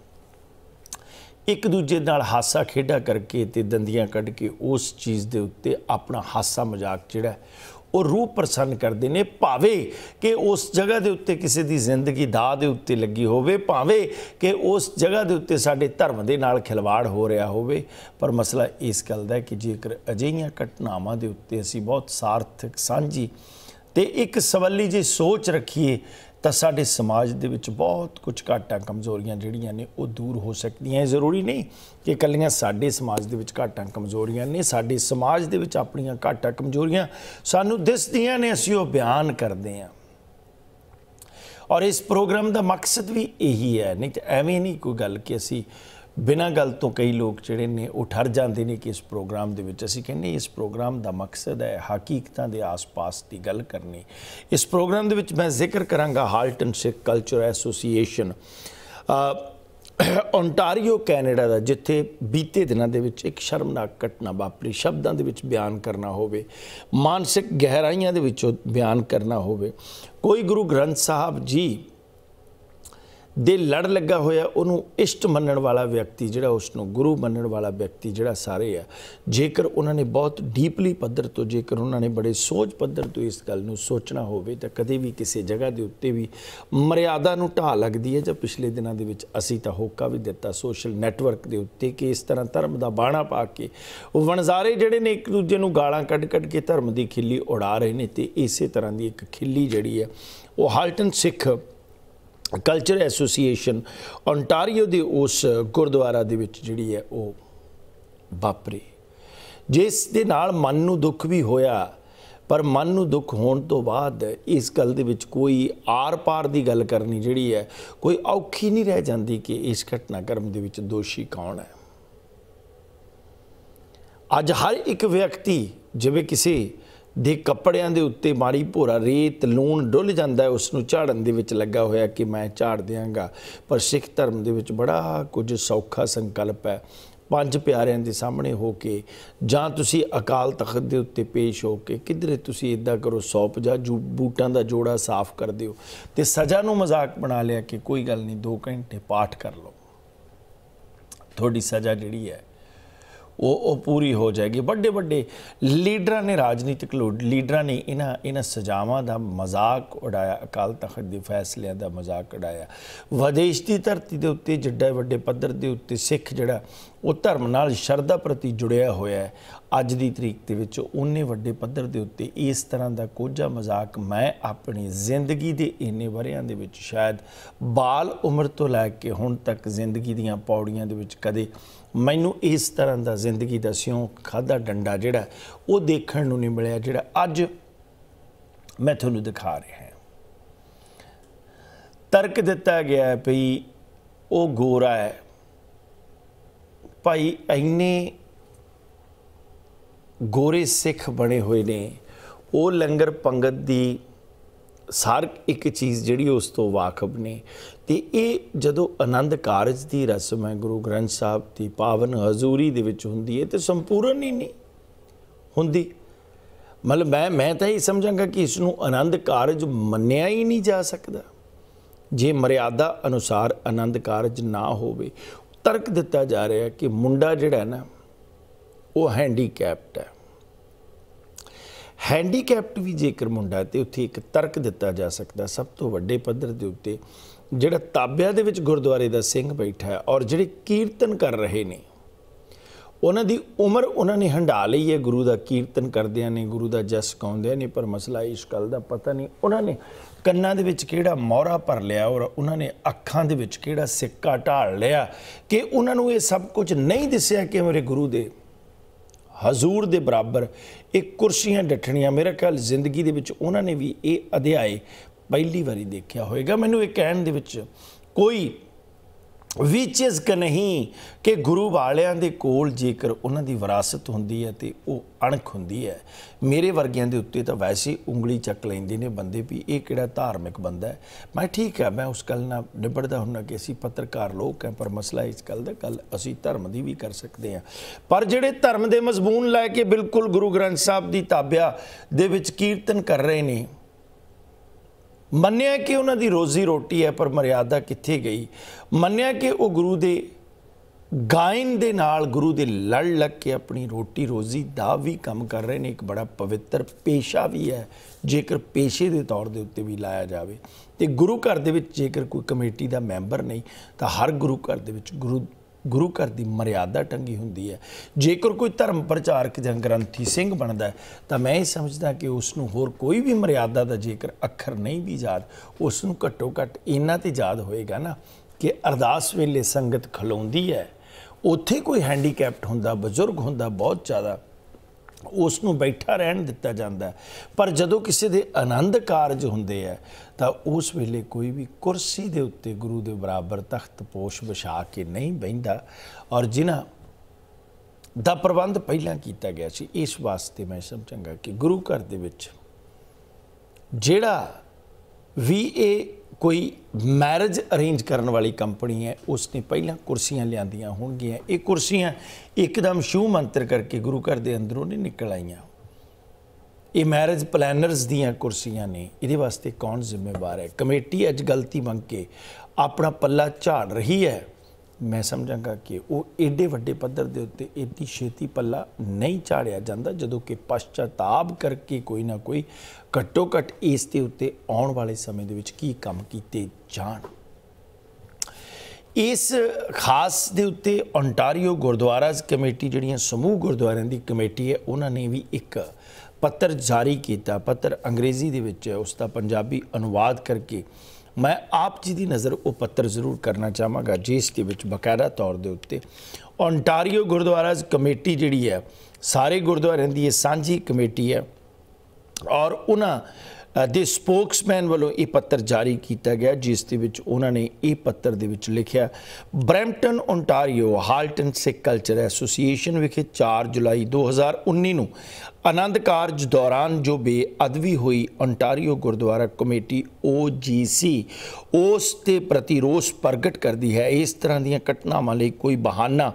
ਇੱਕ ਦੂਜੇ ਨਾਲ ਹਾਸਾ ਖੇਡਾ ਕਰਕੇ ਤੇ ਦੰਦੀਆਂ ਕੱਢ ਕੇ ਉਸ ਚੀਜ਼ ਦੇ ਉੱਤੇ ਆਪਣਾ ਹਾਸਾ ਮਜ਼ਾਕ ਜਿਹੜਾ ਉਹ ਰੂਹ ਪ੍ਰਸੰਨ ਕਰਦੇ ਨੇ, ਭਾਵੇਂ ਕਿ ਉਸ ਜਗ੍ਹਾ ਦੇ ਉੱਤੇ ਕਿਸੇ ਦੀ ਜ਼ਿੰਦਗੀ ਦਾਅ ਦੇ ਉੱਤੇ ਲੱਗੀ ਹੋਵੇ, ਭਾਵੇਂ ਕਿ ਉਸ ਜਗ੍ਹਾ ਦੇ ਉੱਤੇ ਸਾਡੇ ਧਰਮ ਦੇ ਨਾਲ ਖਿਲਵਾੜ ਹੋ ਰਿਹਾ ਹੋਵੇ, ਪਰ ਮਸਲਾ ਇਸ ਗੱਲ ਦਾ ਹੈ ਕਿ ਜੇਕਰ ਅਜਿਹੀਆਂ ਘਟਨਾਵਾਂ ਦੇ ਉੱਤੇ ਅਸੀਂ ਬਹੁਤ ਸਾਰਥਕ ਸਾਂਝੀ ਤੇ ਇੱਕ ਸਵੱਲੀ ਜੀ ਸੋਚ ਰੱਖੀਏ ਤਾਂ ਸਾਡੇ ਸਮਾਜ ਦੇ ਵਿੱਚ ਬਹੁਤ ਕੁਝ ਘਾਟਾਂ, ਕਮਜ਼ੋਰੀਆਂ ਜਿਹੜੀਆਂ ਨੇ ਉਹ ਦੂਰ ਹੋ ਸਕਦੀਆਂ। ਇਹ ਜ਼ਰੂਰੀ ਨਹੀਂ ਕਿ ਇਕੱਲੀਆਂ ਸਾਡੇ ਸਮਾਜ ਦੇ ਵਿੱਚ ਘਾਟਾਂ, ਕਮਜ਼ੋਰੀਆਂ ਨੇ, ਸਾਡੇ ਸਮਾਜ ਦੇ ਵਿੱਚ ਆਪਣੀਆਂ ਘਾਟਾਂ, ਕਮਜ਼ੋਰੀਆਂ ਸਾਨੂੰ ਦਿਸਦੀਆਂ ਨੇ, ਅਸੀਂ ਉਹ ਬਿਆਨ ਕਰਦੇ ਹਾਂ। ਔਰ ਇਸ ਪ੍ਰੋਗਰਾਮ ਦਾ ਮਕਸਦ ਵੀ ਇਹੀ ਹੈ, ਨਹੀਂ ਤਾਂ ਐਵੇਂ ਨਹੀਂ ਕੋਈ ਗੱਲ ਕਿ ਅਸੀਂ ਬਿਨਾਂ ਗੱਲ ਤੋਂ ਕਈ ਲੋਕ ਜਿਹੜੇ ਨੇ ਉਹ ਠਰ ਜਾਂਦੇ ਨੇ ਕਿ ਇਸ ਪ੍ਰੋਗਰਾਮ ਦੇ ਵਿੱਚ ਅਸੀਂ ਕਹਿੰਦੇ ਇਸ ਪ੍ਰੋਗਰਾਮ ਦਾ ਮਕਸਦ ਹੈ ਹਕੀਕਤਾਂ ਦੇ ਆਸ-ਪਾਸ ਦੀ ਗੱਲ ਕਰਨੀ। ਇਸ ਪ੍ਰੋਗਰਾਮ ਦੇ ਵਿੱਚ ਮੈਂ ਜ਼ਿਕਰ ਕਰਾਂਗਾ Halton Sikh culture association Ontario Canada ਦਾ, ਜਿੱਥੇ ਬੀਤੇ ਦਿਨਾਂ ਦੇ ਵਿੱਚ ਇੱਕ ਸ਼ਰਮਨਾਕ ਘਟਨਾ ਵਾਪਰੀ। ਸ਼ਬਦਾਂ ਦੇ ਵਿੱਚ ਬਿਆਨ ਕਰਨਾ ਹੋਵੇ, ਮਾਨਸਿਕ ਗਹਿਰਾਈਆਂ ਦੇ ਵਿੱਚੋਂ ਬਿਆਨ ਕਰਨਾ ਹੋਵੇ। ਕੋਈ ਗੁਰੂ ਗ੍ਰੰਥ ਸਾਹਿਬ ਜੀ ਦੇ ਲੜ ਲੱਗਾ ਹੋਇਆ, ਉਹਨੂੰ ਇਸ਼ਟ ਮੰਨਣ ਵਾਲਾ ਵਿਅਕਤੀ ਜਿਹੜਾ ਉਸ ਨੂੰ ਗੁਰੂ ਮੰਨਣ ਵਾਲਾ ਵਿਅਕਤੀ ਜਿਹੜਾ ਸਾਰੇ ਆ, ਜੇਕਰ ਉਹਨਾਂ ਨੇ ਬਹੁਤ ਡੀਪਲੀ ਪੱਧਰ ਤੋਂ, ਜੇਕਰ ਉਹਨਾਂ ਨੇ ਬੜੇ ਸੋਚ ਪੱਧਰ ਤੋਂ ਇਸ ਗੱਲ ਨੂੰ ਸੋਚਣਾ ਹੋਵੇ, ਤਾਂ ਕਦੇ ਵੀ ਕਿਸੇ ਜਗ੍ਹਾ ਦੇ ਉੱਤੇ ਵੀ ਮਰਿਆਦਾ ਨੂੰ ਢਾਹ ਲੱਗਦੀ ਹੈ, ਜਾਂ ਪਿਛਲੇ ਦਿਨਾਂ ਦੇ ਵਿੱਚ ਅਸੀਂ ਤਾਂ ਹੋਕਾ ਵੀ ਦਿੱਤਾ ਸੋਸ਼ਲ ਨੈਟਵਰਕ ਦੇ ਉੱਤੇ ਕਿ ਇਸ ਤਰ੍ਹਾਂ ਧਰਮ ਦਾ ਬਾਣਾ ਪਾ ਕੇ ਉਹ ਵਣਜ਼ਾਰੇ ਜਿਹੜੇ ਨੇ ਇੱਕ ਦੂਜੇ ਨੂੰ ਗਾਲਾਂ ਕੱਢ ਕੱਢ ਕੇ ਧਰਮ ਦੀ ਖਿੱਲੀ ਉਡਾ ਰਹੇ ਨੇ, ਤੇ ਇਸੇ ਤਰ੍ਹਾਂ ਦੀ ਇੱਕ ਖਿੱਲੀ ਜਿਹੜੀ ਹੈ, ਉਹ Halton Sikh culture association Ontario ਦੇ ਉਸ ਗੁਰਦੁਆਰਾ ਦੇ ਵਿੱਚ ਜਿਹੜੀ ਹੈ ਉਹ ਵਾਪਰੀ। ਜਿਸ ਦੇ ਨਾਲ ਮਨ ਨੂੰ ਦੁੱਖ ਵੀ ਹੋਇਆ, ਪਰ ਮਨ ਨੂੰ ਦੁੱਖ ਹੋਣ ਤੋਂ ਬਾਅਦ ਇਸ ਗੱਲ ਦੇ ਵਿੱਚ ਕੋਈ ਆਰ-ਪਾਰ ਦੀ ਗੱਲ ਕਰਨੀ ਜਿਹੜੀ ਹੈ, ਕੋਈ ਔਖੀ ਨਹੀਂ ਰਹਿ ਜਾਂਦੀ ਕਿ ਇਸ ਘਟਨਾਕ੍ਰਮ ਦੇ ਵਿੱਚ ਦੋਸ਼ੀ ਕੌਣ ਹੈ। ਅੱਜ ਹਰ ਇੱਕ ਵਿਅਕਤੀ, ਜਿਵੇਂ ਕਿਸੇ ਦੇ ਕੱਪੜਿਆਂ ਦੇ ਉੱਤੇ ਮਾੜੀ ਭੋਰਾ ਰੇਤ, ਲੂਣ ਡੁੱਲ ਜਾਂਦਾ ਹੈ ਉਸ ਨੂੰ ਝਾੜਨ ਦੇ ਵਿੱਚ ਲੱਗਾ ਹੋਇਆ ਕਿ ਮੈਂ ਝਾੜ ਦਿਆਂਗਾ। ਪਰ ਸਿੱਖ ਧਰਮ ਦੇ ਵਿੱਚ ਬੜਾ ਕੁਝ ਸੌਖਾ ਸੰਕਲਪ ਹੈ। ਪੰਜ ਪਿਆਰਿਆਂ ਦੇ ਸਾਹਮਣੇ ਹੋ ਕੇ ਜਾਂ ਤੁਸੀਂ ਅਕਾਲ ਤਖਤ ਦੇ ਉੱਤੇ ਪੇਸ਼ ਹੋ ਕੇ ਕਿਧਰੇ ਤੁਸੀਂ ਇਦਾਂ ਕਰੋ 150 ਜੂ ਬੂਟਾਂ ਦਾ ਜੋੜਾ ਸਾਫ਼ ਕਰ ਦਿਓ ਤੇ ਸਜ਼ਾ ਨੂੰ ਮਜ਼ਾਕ ਬਣਾ ਲਿਆ ਕਿ ਕੋਈ ਗੱਲ ਨਹੀਂ 2 ਘੰਟੇ ਪਾਠ ਕਰ ਲਓ। ਤੁਹਾਡੀ ਸਜ਼ਾ ਜਿਹੜੀ ਹੈ ਉਹ ਉਹ ਪੂਰੀ ਹੋ ਜਾਏਗੀ। ਵੱਡੇ ਵੱਡੇ ਲੀਡਰਾਂ ਨੇ ਰਾਜਨੀਤਿਕ ਲੀਡਰਾਂ ਨੇ ਇਹਨਾਂ ਇਹਨਾਂ ਸਜ਼ਾਵਾਂ ਦਾ ਮਜ਼ਾਕ ਉਡਾਇਆ, ਅਕਾਲ ਤਖਤ ਦੇ ਫੈਸਲਿਆਂ ਦਾ ਮਜ਼ਾਕ ਉਡਾਇਆ। ਵਿਦੇਸ਼ ਦੀ ਧਰਤੀ ਦੇ ਉੱਤੇ ਜਿੱਡਾ ਵੱਡੇ ਪੱਧਰ ਦੇ ਉੱਤੇ ਸਿੱਖ ਜਿਹੜਾ, ਉਹ ਧਰਮ ਨਾਲ ਸ਼ਰਧਾ ਪ੍ਰਤੀ ਜੁੜਿਆ ਹੋਇਆ ਹੈ। ਅੱਜ ਦੀ ਤਰੀਕ ਦੇ ਵਿੱਚ ਉਹਨੇ ਵੱਡੇ ਪੱਧਰ ਦੇ ਉੱਤੇ ਇਸ ਤਰ੍ਹਾਂ ਦਾ ਕੋਝਾ ਮਜ਼ਾਕ ਮੈਂ ਆਪਣੀ ਜ਼ਿੰਦਗੀ ਦੇ ਇੰਨੇ ਵਰਿਆਂ ਦੇ ਵਿੱਚ ਸ਼ਾਇਦ ਬਾਲ ਉਮਰ ਤੋਂ ਲੈ ਕੇ ਹੁਣ ਤੱਕ ਜ਼ਿੰਦਗੀ ਦੀਆਂ ਪੌੜੀਆਂ ਦੇ ਵਿੱਚ ਕਦੇ ਮੈਨੂੰ ਇਸ ਤਰ੍ਹਾਂ ਦਾ ਜ਼ਿੰਦਗੀ ਦਾ ਸਿਉਂ ਖਾਦਾ ਡੰਡਾ ਜਿਹੜਾ ਉਹ ਦੇਖਣ ਨੂੰ ਨਹੀਂ ਮਿਲਿਆ, ਜਿਹੜਾ ਅੱਜ ਮੈਂ ਤੁਹਾਨੂੰ ਦਿਖਾ ਰਿਹਾ ਹਾਂ। ਤਰਕ ਦਿੱਤਾ ਗਿਆ ਹੈ ਭਈ ਉਹ ਗੋਰਾ ਹੈ। ਭਾਈ, ਇੰਨੇ ਗੋਰੇ ਸਿੱਖ ਬਣੇ ਹੋਏ ਨੇ, ਉਹ ਲੰਗਰ ਪੰਗਤ ਦੀ ਸਾਰ ਇੱਕ ਚੀਜ਼ ਜਿਹੜੀ ਉਸ ਤੋਂ ਵਾਕਫ ਨੇ। ਤੇ ਇਹ ਜਦੋਂ ਆਨੰਦ ਕਾਰਜ ਦੀ ਰਸਮ ਹੈ, ਗੁਰੂ ਗ੍ਰੰਥ ਸਾਹਿਬ ਦੀ ਪਾਵਨ ਹਜ਼ੂਰੀ ਦੇ ਵਿੱਚ ਹੁੰਦੀ ਹੈ, ਤੇ ਸੰਪੂਰਨ ਹੀ ਨਹੀਂ ਹੁੰਦੀ। ਮਤਲਬ ਮੈਂ ਮੈਂ ਤਾਂ ਇਹ ਸਮਝਾਂਗਾ ਕਿ ਇਸ ਨੂੰ ਆਨੰਦ ਕਾਰਜ ਮੰਨਿਆ ਹੀ ਨਹੀਂ ਜਾ ਸਕਦਾ। ਜੇ ਮਰਿਆਦਾ ਅਨੁਸਾਰ ਆਨੰਦ ਕਾਰਜ ਨਾ ਹੋਵੇ, ਤਰਕ ਦਿੱਤਾ ਜਾ ਰਿਹਾ ਕਿ ਮੁੰਡਾ ਜਿਹੜਾ ਨਾ, ਉਹ ਹੈਂਡੀਕੈਪਟ ਹੈ। ਹੈਂਡੀਕੈਪਟ ਵੀ ਜੇਕਰ ਮੁੰਡਾ ਤੇ ਉੱਥੇ ਇੱਕ ਤਰਕ ਦਿੱਤਾ ਜਾ ਸਕਦਾ, ਸਭ ਤੋਂ ਵੱਡੇ ਪੱਧਰ ਦੇ ਉੱਤੇ ਜਿਹੜਾ ਤਾਬਿਆਂ ਦੇ ਵਿੱਚ ਗੁਰਦੁਆਰੇ ਦਾ ਸਿੰਘ ਬੈਠਾ ਹੈ ਔਰ ਜਿਹੜੇ ਕੀਰਤਨ ਕਰ ਰਹੇ ਨੇ, ਉਹਨਾਂ ਦੀ ਉਮਰ ਉਹਨਾਂ ਨੇ ਹੰਡਾ ਲਈ ਹੈ। ਗੁਰੂ ਦਾ ਕੀਰਤਨ ਕਰਦਿਆਂ ਨੇ, ਗੁਰੂ ਦਾ ਜਸ ਗਾਉਂਦਿਆਂ ਨੇ, ਪਰ ਮਸਲਾ ਇਸ ਗੱਲ ਦਾ ਪਤਾ ਨਹੀਂ, ਉਹਨਾਂ ਨੇ ਕੰਨਾਂ ਦੇ ਵਿੱਚ ਕਿਹੜਾ ਮੋਹਰਾ ਭਰ ਲਿਆ ਔਰ ਉਹਨਾਂ ਨੇ ਅੱਖਾਂ ਦੇ ਵਿੱਚ ਕਿਹੜਾ ਸਿੱਕਾ ਢਾਲ ਲਿਆ ਕਿ ਉਹਨਾਂ ਨੂੰ ਇਹ ਸਭ ਕੁਝ ਨਹੀਂ ਦਿਸਿਆ ਕਿ ਮੇਰੇ ਗੁਰੂ ਦੇ ਹਜ਼ੂਰ ਦੇ ਬਰਾਬਰ ਇਹ ਕੁਰਸੀਆਂ ਡੱਠਣੀਆਂ, ਮੇਰੇ ਖਿਆਲ ਜ਼ਿੰਦਗੀ ਦੇ ਵਿੱਚ ਉਹਨਾਂ ਨੇ ਵੀ ਇਹ ਅਧਿਆਏ ਪਹਿਲੀ ਵਾਰੀ ਦੇਖਿਆ ਹੋਵੇਗਾ ਮੈਨੂੰ ਇਹ ਕਹਿਣ ਦੇ ਵਿੱਚ ਕੋਈ ਵਿਚਿਸ ਕ ਨਹੀਂ ਕਿ ਗੁਰੂ ਵਾਲਿਆਂ ਦੇ ਕੋਲ ਜੇਕਰ ਉਹਨਾਂ ਦੀ ਵਿਰਾਸਤ ਹੁੰਦੀ ਹੈ ਤੇ ਉਹ ਅਣਖ ਹੁੰਦੀ ਹੈ। ਮੇਰੇ ਵਰਗਿਆਂ ਦੇ ਉੱਤੇ ਤਾਂ ਵੈਸੇ ਉਂਗਲੀ ਚੱਕ ਲੈਂਦੇ ਨੇ ਬੰਦੇ ਵੀ ਇਹ ਕਿਹੜਾ ਧਾਰਮਿਕ ਬੰਦਾ ਹੈ। ਮੈਂ ਠੀਕ ਹੈ, ਮੈਂ ਉਸ ਗੱਲ ਨਾਲ ਨਿਬੜਦਾ ਹੁੰਨਾ ਕਿ ਅਸੀਂ ਪੱਤਰਕਾਰ ਲੋਕ ਹਾਂ, ਪਰ ਮਸਲਾ ਇਸ ਗੱਲ ਦਾ ਕੱਲ ਅਸੀਂ ਧਰਮ ਦੀ ਵੀ ਕਰ ਸਕਦੇ ਹਾਂ। ਪਰ ਜਿਹੜੇ ਧਰਮ ਦੇ ਮਜ਼ਮੂਨ ਲੈ ਕੇ ਬਿਲਕੁਲ ਗੁਰੂ ਗ੍ਰੰਥ ਸਾਹਿਬ ਦੀ ਤਾਬਿਆ ਦੇ ਵਿੱਚ ਕੀਰਤਨ ਕਰ ਰਹੇ ਨੇ ਮੰਨਿਆ ਕਿ ਉਹਨਾਂ ਦੀ ਰੋਜ਼ੀ ਰੋਟੀ ਹੈ, ਪਰ ਮਰਿਆਦਾ ਕਿੱਥੇ ਗਈ? ਮੰਨਿਆ ਕਿ ਉਹ ਗੁਰੂ ਦੇ ਗਾਇਨ ਦੇ ਨਾਲ ਗੁਰੂ ਦੇ ਲੜ ਲੱਗ ਕੇ ਆਪਣੀ ਰੋਟੀ ਰੋਜ਼ੀ ਦਾ ਵੀ ਕੰਮ ਕਰ ਰਹੇ ਨੇ। ਇੱਕ ਬੜਾ ਪਵਿੱਤਰ ਪੇਸ਼ਾ ਵੀ ਹੈ, ਜੇਕਰ ਪੇਸ਼ੇ ਦੇ ਤੌਰ ਦੇ ਉੱਤੇ ਵੀ ਲਾਇਆ ਜਾਵੇ। ਤੇ ਗੁਰੂ ਘਰ ਦੇ ਵਿੱਚ ਜੇਕਰ ਕੋਈ ਕਮੇਟੀ ਦਾ ਮੈਂਬਰ ਨਹੀਂ, ਤਾਂ ਹਰ ਗੁਰੂ ਘਰ ਦੇ ਵਿੱਚ ਗੁਰੂ ਗੁਰੂ ਘਰ ਦੀ ਮਰਿਆਦਾ ਟੰਗੀ ਹੁੰਦੀ ਹੈ। ਜੇਕਰ ਕੋਈ ਧਰਮ ਪ੍ਰਚਾਰਕ ਜਾਂ ਗ੍ਰੰਥੀ ਸਿੰਘ ਬਣਦਾ ਤਾਂ ਮੈਂ ਇਹ ਸਮਝਦਾ ਕਿ ਉਸ ਨੂੰ ਹੋਰ ਕੋਈ ਵੀ ਮਰਿਆਦਾ ਦਾ ਜੇਕਰ ਅੱਖਰ ਨਹੀਂ ਵੀ ਯਾਦ ਉਸ ਨੂੰ ਘੱਟੋ ਘੱਟ ਇਹਨਾਂ ਤੇ ਯਾਦ ਹੋਏਗਾ ਨਾ ਕਿ ਅਰਦਾਸ ਵੇਲੇ ਸੰਗਤ ਖਲੋਂਦੀ ਹੈ। ਉੱਥੇ ਕੋਈ ਹੈਂਡੀਕੈਪਟ ਹੁੰਦਾ, ਬਜ਼ੁਰਗ ਹੁੰਦਾ, ਬਹੁਤ ਜ਼ਿਆਦਾ ਉਸ ਨੂੰ ਬੈਠਾ ਰਹਿਣ ਦਿੱਤਾ ਜਾਂਦਾ ਪਰ ਜਦੋਂ ਕਿਸੇ ਦੇ ਆਨੰਦ ਕਾਰਜ ਹੁੰਦੇ ਆ ਤਾਂ ਉਸ ਵੇਲੇ ਕੋਈ ਵੀ ਕੁਰਸੀ ਦੇ ਉੱਤੇ ਗੁਰੂ ਦੇ ਬਰਾਬਰ ਤਖਤ ਪੋਸ਼ ਵਿਛਾ ਕੇ ਨਹੀਂ ਬੈੰਦਾ ਔਰ ਜਿਨ੍ਹਾਂ ਦਾ ਪ੍ਰਬੰਧ ਪਹਿਲਾਂ ਕੀਤਾ ਗਿਆ ਸੀ, ਇਸ ਵਾਸਤੇ ਮੈਂ ਸਮਝਾਂਗਾ ਕਿ ਗੁਰੂ ਘਰ ਦੇ ਵਿੱਚ ਜਿਹੜਾ ਵੀ ਇਹ ਕੋਈ ਮੈਰਿਜ ਅਰੇਂਜ ਕਰਨ ਵਾਲੀ ਕੰਪਨੀ ਹੈ ਉਸ ਨੇ ਪਹਿਲਾਂ ਕੁਰਸੀਆਂ ਲਿਆਂਦੀਆਂ ਹੋਣਗੀਆਂ। ਇਹ ਕੁਰਸੀਆਂ ਇੱਕਦਮ ਸ਼ੂ ਮੰਤਰ ਕਰਕੇ ਗੁਰੂ ਘਰ ਦੇ ਅੰਦਰੋਂ ਨਹੀਂ ਨਿਕਲ ਆਈਆਂ। ਇਹ ਮੈਰਿਜ ਪਲੈਨਰਸ ਦੀਆਂ ਕੁਰਸੀਆਂ ਨੇ। ਇਹਦੇ ਵਾਸਤੇ ਕੌਣ ਜ਼ਿੰਮੇਵਾਰ ਹੈ? ਕਮੇਟੀ ਅੱਜ ਗਲਤੀ ਮੰਗ ਕੇ ਆਪਣਾ ਪੱਲਾ ਝਾੜ ਰਹੀ ਹੈ। ਮੈਂ ਸਮਝਾਂਗਾ ਕਿ ਉਹ ਏਡੇ ਵੱਡੇ ਪੱਧਰ ਦੇ ਉੱਤੇ ਇੰਨੀ ਛੇਤੀ ਪੱਲਾ ਨਹੀਂ ਝਾੜਿਆ ਜਾਂਦਾ, ਜਦੋਂ ਕਿ ਪਛਤਾਪ ਕਰਕੇ ਕੋਈ ਨਾ ਕੋਈ ਘੱਟੋ ਘੱਟ ਇਸ ਦੇ ਉੱਤੇ ਆਉਣ ਵਾਲੇ ਸਮੇਂ ਦੇ ਵਿੱਚ ਕੀ ਕੰਮ ਕੀਤੇ ਜਾਣ। ਇਸ ਖਾਸ ਦੇ ਉੱਤੇ ਓਨਟਾਰੀਓ ਗੁਰਦੁਆਰਾ ਕਮੇਟੀ ਜਿਹੜੀਆਂ ਸਮੂਹ ਗੁਰਦੁਆਰਿਆਂ ਦੀ ਕਮੇਟੀ ਹੈ, ਉਹਨਾਂ ਨੇ ਵੀ ਇੱਕ ਪੱਤਰ ਜਾਰੀ ਕੀਤਾ, ਪੱਤਰ ਅੰਗਰੇਜ਼ੀ ਦੇ ਵਿੱਚ ਉਸ ਦਾ ਪੰਜਾਬੀ ਅਨੁਵਾਦ ਕਰਕੇ ਮੈਂ ਆਪ ਜੀ ਦੀ ਨਜ਼ਰ ਉਹ ਪੱਤਰ ਜ਼ਰੂਰ ਕਰਨਾ ਚਾਹਾਂਗਾ, ਜਿਸ ਦੇ ਵਿੱਚ ਬਕਾਇਦਾ ਤੌਰ ਦੇ ਉੱਤੇ ਓਨਟਾਰੀਓ ਗੁਰਦੁਆਰਾ ਕਮੇਟੀ ਜਿਹੜੀ ਹੈ, ਸਾਰੇ ਗੁਰਦੁਆਰਿਆਂ ਦੀ ਇਹ ਸਾਂਝੀ ਕਮੇਟੀ ਹੈ ਔਰ ਉਹਨਾਂ ਦੇ ਸਪੋਕਸਮੈਨ ਵੱਲੋਂ ਇਹ ਪੱਤਰ ਜਾਰੀ ਕੀਤਾ ਗਿਆ, ਜਿਸ ਦੇ ਵਿੱਚ ਉਹਨਾਂ ਨੇ ਇਹ ਪੱਤਰ ਦੇ ਵਿੱਚ ਲਿਖਿਆ, Brampton Ontario Halton Sikh culture association ਵਿਖੇ 4 ਜੁਲਾਈ 2019 ਨੂੰ ਆਨੰਦ ਕਾਰਜ ਦੌਰਾਨ ਜੋ ਬੇਅਦਬੀ ਹੋਈ ਓਨਟਾਰੀਓ ਗੁਰਦੁਆਰਾ ਕਮੇਟੀ OGC ਉਸ ਤੇ ਪ੍ਰਤੀ ਰੋਸ ਪ੍ਰਗਟ ਕਰਦੀ ਹੈ। ਇਸ ਤਰ੍ਹਾਂ ਦੀਆਂ ਘਟਨਾਵਾਂ ਲਈ ਕੋਈ ਬਹਾਨਾ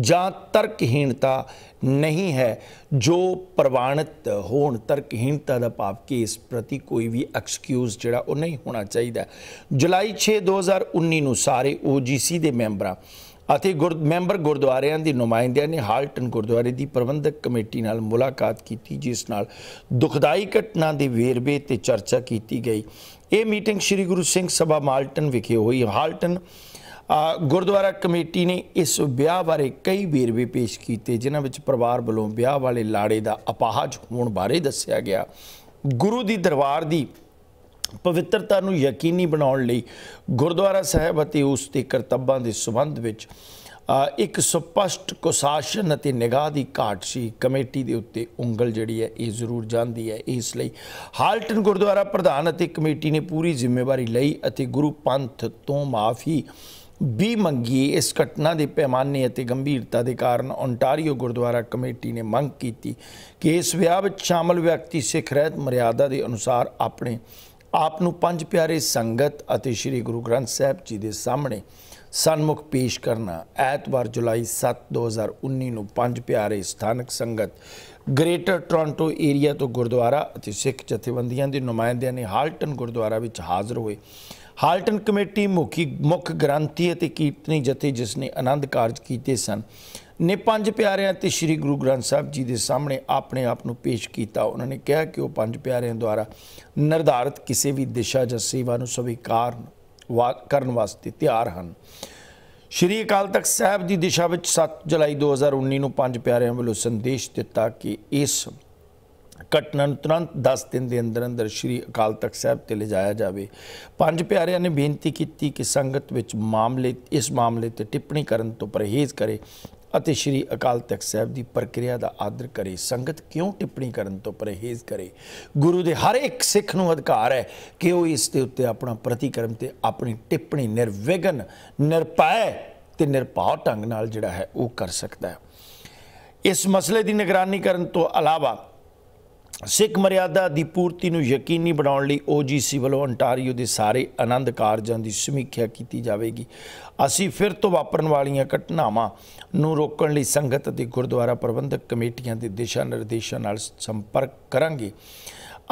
ਜਾਂ ਤਰਕਹੀਣਤਾ ਨਹੀਂ ਹੈ। ਜੋ ਪ੍ਰਵਾਨਿਤ ਹੋਣ, ਤਰਕਹੀਣਤਾ ਦਾ ਭਾਵ ਕੇਸ ਪ੍ਰਤੀ ਕੋਈ ਵੀ ਐਕਸਕਿਊਜ਼ ਜਿਹੜਾ ਉਹ ਨਹੀਂ ਹੋਣਾ ਚਾਹੀਦਾ। ਜੁਲਾਈ 6 2019 ਨੂੰ ਸਾਰੇ OGC ਦੇ ਮੈਂਬਰਾਂ ਅਤੇ ਮੈਂਬਰ ਗੁਰਦੁਆਰਿਆਂ ਦੇ ਨੁਮਾਇੰਦਿਆਂ ਨੇ ਹਾਲਟਨ ਗੁਰਦੁਆਰੇ ਦੀ ਪ੍ਰਬੰਧਕ ਕਮੇਟੀ ਨਾਲ ਮੁਲਾਕਾਤ ਕੀਤੀ, ਜਿਸ ਨਾਲ ਦੁਖਦਾਈ ਘਟਨਾ ਦੇ ਵੇਰਵੇ ਤੇ ਚਰਚਾ ਕੀਤੀ ਗਈ। ਇਹ ਮੀਟਿੰਗ ਸ੍ਰੀ ਗੁਰੂ ਸਿੰਘ ਸਭਾ ਮਾਲਟਨ ਵਿਖੇ ਹੋਈ। ਹਾਲਟਨ ਗੁਰਦੁਆਰਾ ਕਮੇਟੀ ਨੇ ਇਸ ਵਿਆਹ ਬਾਰੇ ਕਈ ਵੇਰਵੇ ਪੇਸ਼ ਕੀਤੇ, ਜਿਨ੍ਹਾਂ ਵਿੱਚ ਪਰਿਵਾਰ ਵੱਲੋਂ ਵਿਆਹ ਵਾਲੇ ਲਾੜੇ ਦਾ ਅਪਾਹਜ ਹੋਣ ਬਾਰੇ ਦੱਸਿਆ ਗਿਆ। ਗੁਰੂ ਦੀ ਦਰਬਾਰ ਦੀ ਪਵਿੱਤਰਤਾ ਨੂੰ ਯਕੀਨੀ ਬਣਾਉਣ ਲਈ ਗੁਰਦੁਆਰਾ ਸਾਹਿਬ ਅਤੇ ਉਸ ਦੇ ਕਰਤੱਬਾਂ ਦੇ ਸਬੰਧ ਵਿੱਚ ਇੱਕ ਸਪਸ਼ਟ ਕੁਸ਼ਾਸਨ ਅਤੇ ਨਿਗਾਹ ਦੀ ਘਾਟ ਸੀ। ਕਮੇਟੀ ਦੇ ਉੱਤੇ ਉਂਗਲ ਜਿਹੜੀ ਹੈ, ਇਹ ਜ਼ਰੂਰ ਜਾਂਦੀ ਹੈ। ਇਸ ਲਈ ਹਾਲਟਨ ਗੁਰਦੁਆਰਾ ਪ੍ਰਧਾਨ ਅਤੇ ਕਮੇਟੀ ਨੇ ਪੂਰੀ ਜ਼ਿੰਮੇਵਾਰੀ ਲਈ ਅਤੇ ਗੁਰੂ ਪੰਥ ਤੋਂ ਮਾਫੀ ਵੀ ਮੰਗੀ। ਇਸ ਘਟਨਾ ਦੇ ਪੈਮਾਨੇ ਅਤੇ ਗੰਭੀਰਤਾ ਦੇ ਕਾਰਨ ਓਨਟਾਰੀਓ ਗੁਰਦੁਆਰਾ ਕਮੇਟੀ ਨੇ ਮੰਗ ਕੀਤੀ ਕਿ ਇਸ ਵਿਆਹ ਵਿੱਚ ਸ਼ਾਮਲ ਵਿਅਕਤੀ ਸਿੱਖ ਰਹਿਤ ਮਰਿਆਦਾ ਦੇ ਅਨੁਸਾਰ ਆਪਣੇ ਆਪ ਨੂੰ ਪੰਜ ਪਿਆਰੇ ਸੰਗਤ ਅਤੇ ਸ੍ਰੀ ਗੁਰੂ ਗ੍ਰੰਥ ਸਾਹਿਬ ਜੀ ਦੇ ਸਾਹਮਣੇ ਸਨਮੁਖ ਪੇਸ਼ ਕਰਨਾ। ਐਤਵਾਰ ਜੁਲਾਈ 7 2019 ਨੂੰ ਪੰਜ ਪਿਆਰੇ ਸਥਾਨਕ ਸੰਗਤ ਗ੍ਰੇਟਰ ਟੋਰਾਂਟੋ ਏਰੀਆ ਤੋਂ ਗੁਰਦੁਆਰਾ ਅਤੇ ਸਿੱਖ ਜਥੇਬੰਦੀਆਂ ਦੇ ਨੁਮਾਇੰਦਿਆਂ ਨੇ ਹਾਲਟਨ ਗੁਰਦੁਆਰਾ ਵਿੱਚ ਹਾਜ਼ਰ ਹੋਏ। ਹਾਲਟਨ ਕਮੇਟੀ ਮੁਖੀ ਮੁੱਖ ਗ੍ਰੰਥੀ ਅਤੇ ਕੀਰਤਨੀ ਜਥੇ ਜਿਸ ਨੇ ਆਨੰਦ ਕਾਰਜ ਕੀਤੇ ਸਨ। ਨੇ ਪੰਜ ਪਿਆਰਿਆਂ ਤੇ ਸ੍ਰੀ ਗੁਰੂ ਗ੍ਰੰਥ ਸਾਹਿਬ ਜੀ ਦੇ ਸਾਹਮਣੇ ਆਪਣੇ ਆਪ ਨੂੰ ਪੇਸ਼ ਕੀਤਾ। ਉਹਨਾਂ ਨੇ ਕਿਹਾ ਕਿ ਉਹ ਪੰਜ ਪਿਆਰਿਆਂ ਦੁਆਰਾ ਨਿਰਧਾਰਤ ਕਿਸੇ ਵੀ ਦਿਸ਼ਾ ਜਾਂ ਸੇਵਾ ਨੂੰ ਸਵੀਕਾਰ ਕਰਨ ਵਾਸਤੇ ਤਿਆਰ ਹਨ। ਸ਼੍ਰੀ ਅਕਾਲ ਤਖਤ ਸਾਹਿਬ ਦੀ ਦਿਸ਼ਾ ਵਿੱਚ 7 ਜੁਲਾਈ 2019 ਨੂੰ ਪੰਜ ਪਿਆਰਿਆਂ ਵੱਲੋਂ ਸੰਦੇਸ਼ ਦਿੱਤਾ ਕਿ ਇਸ ਘਟਨਾ ਨੂੰ ਤੁਰੰਤ 10 ਦਿਨ ਦੇ ਅੰਦਰ ਅੰਦਰ ਸ਼੍ਰੀ ਅਕਾਲ ਤਖਤ ਸਾਹਿਬ ਤੇ ਲਿਜਾਇਆ ਜਾਵੇ। ਪੰਜ ਪਿਆਰਿਆਂ ਨੇ ਬੇਨਤੀ ਕੀਤੀ ਕਿ ਸੰਗਤ ਵਿੱਚ ਮਾਮਲੇ, ਇਸ ਮਾਮਲੇ ਤੇ ਟਿੱਪਣੀ ਕਰਨ ਤੋਂ ਪਰਹੇਜ਼ ਕਰੇ ਅਤੇ ਸ਼੍ਰੀ ਅਕਾਲ ਤਖਤ ਸਾਹਿਬ ਦੀ ਪ੍ਰਕਿਰਿਆ ਦਾ ਆਦਰ ਕਰੇ, ਸੰਗਤ ਕਿਉਂ ਟਿੱਪਣੀ ਕਰਨ ਤੋਂ ਪਰਹੇਜ਼ ਕਰੇ? ਗੁਰੂ ਦੇ ਹਰ ਇੱਕ ਸਿੱਖ ਨੂੰ ਅਧਿਕਾਰ ਹੈ ਕਿ ਉਹ ਇਸ ਦੇ ਉੱਤੇ ਆਪਣਾ ਪ੍ਰਤੀਕਰਮ ਤੇ ਆਪਣੀ ਟਿੱਪਣੀ ਨਿਰਵਿਘਨ ਨਿਰਪੈ ਤੇ ਨਿਰਭਉ ਢੰਗ ਨਾਲ ਜਿਹੜਾ ਹੈ ਉਹ ਕਰ ਸਕਦਾ ਹੈ। ਇਸ ਮਸਲੇ ਦੀ ਨਿਗਰਾਨੀ ਕਰਨ ਤੋਂ ਇਲਾਵਾ ਸਿੱਖ ਮਰਿਆਦਾ ਦੀ ਪੂਰਤੀ ਨੂੰ ਯਕੀਨੀ ਬਣਾਉਣ ਲਈ OGC ਵੱਲੋਂ ਅੰਟਾਰੀਓ ਦੇ ਸਾਰੇ ਆਨੰਦ ਕਾਰਜਾਂ ਦੀ ਸਮੀਖਿਆ ਕੀਤੀ ਜਾਵੇਗੀ। ਅਸੀਂ ਫਿਰ ਤੋਂ ਵਾਪਰਨ ਵਾਲੀਆਂ ਘਟਨਾਵਾਂ ਨੂੰ ਰੋਕਣ ਲਈ ਸੰਗਤ ਅਤੇ ਗੁਰਦੁਆਰਾ ਪ੍ਰਬੰਧਕ ਕਮੇਟੀਆਂ ਦੇ ਦਿਸ਼ਾ ਨਿਰਦੇਸ਼ਾਂ ਨਾਲ ਸੰਪਰਕ ਕਰਾਂਗੇ।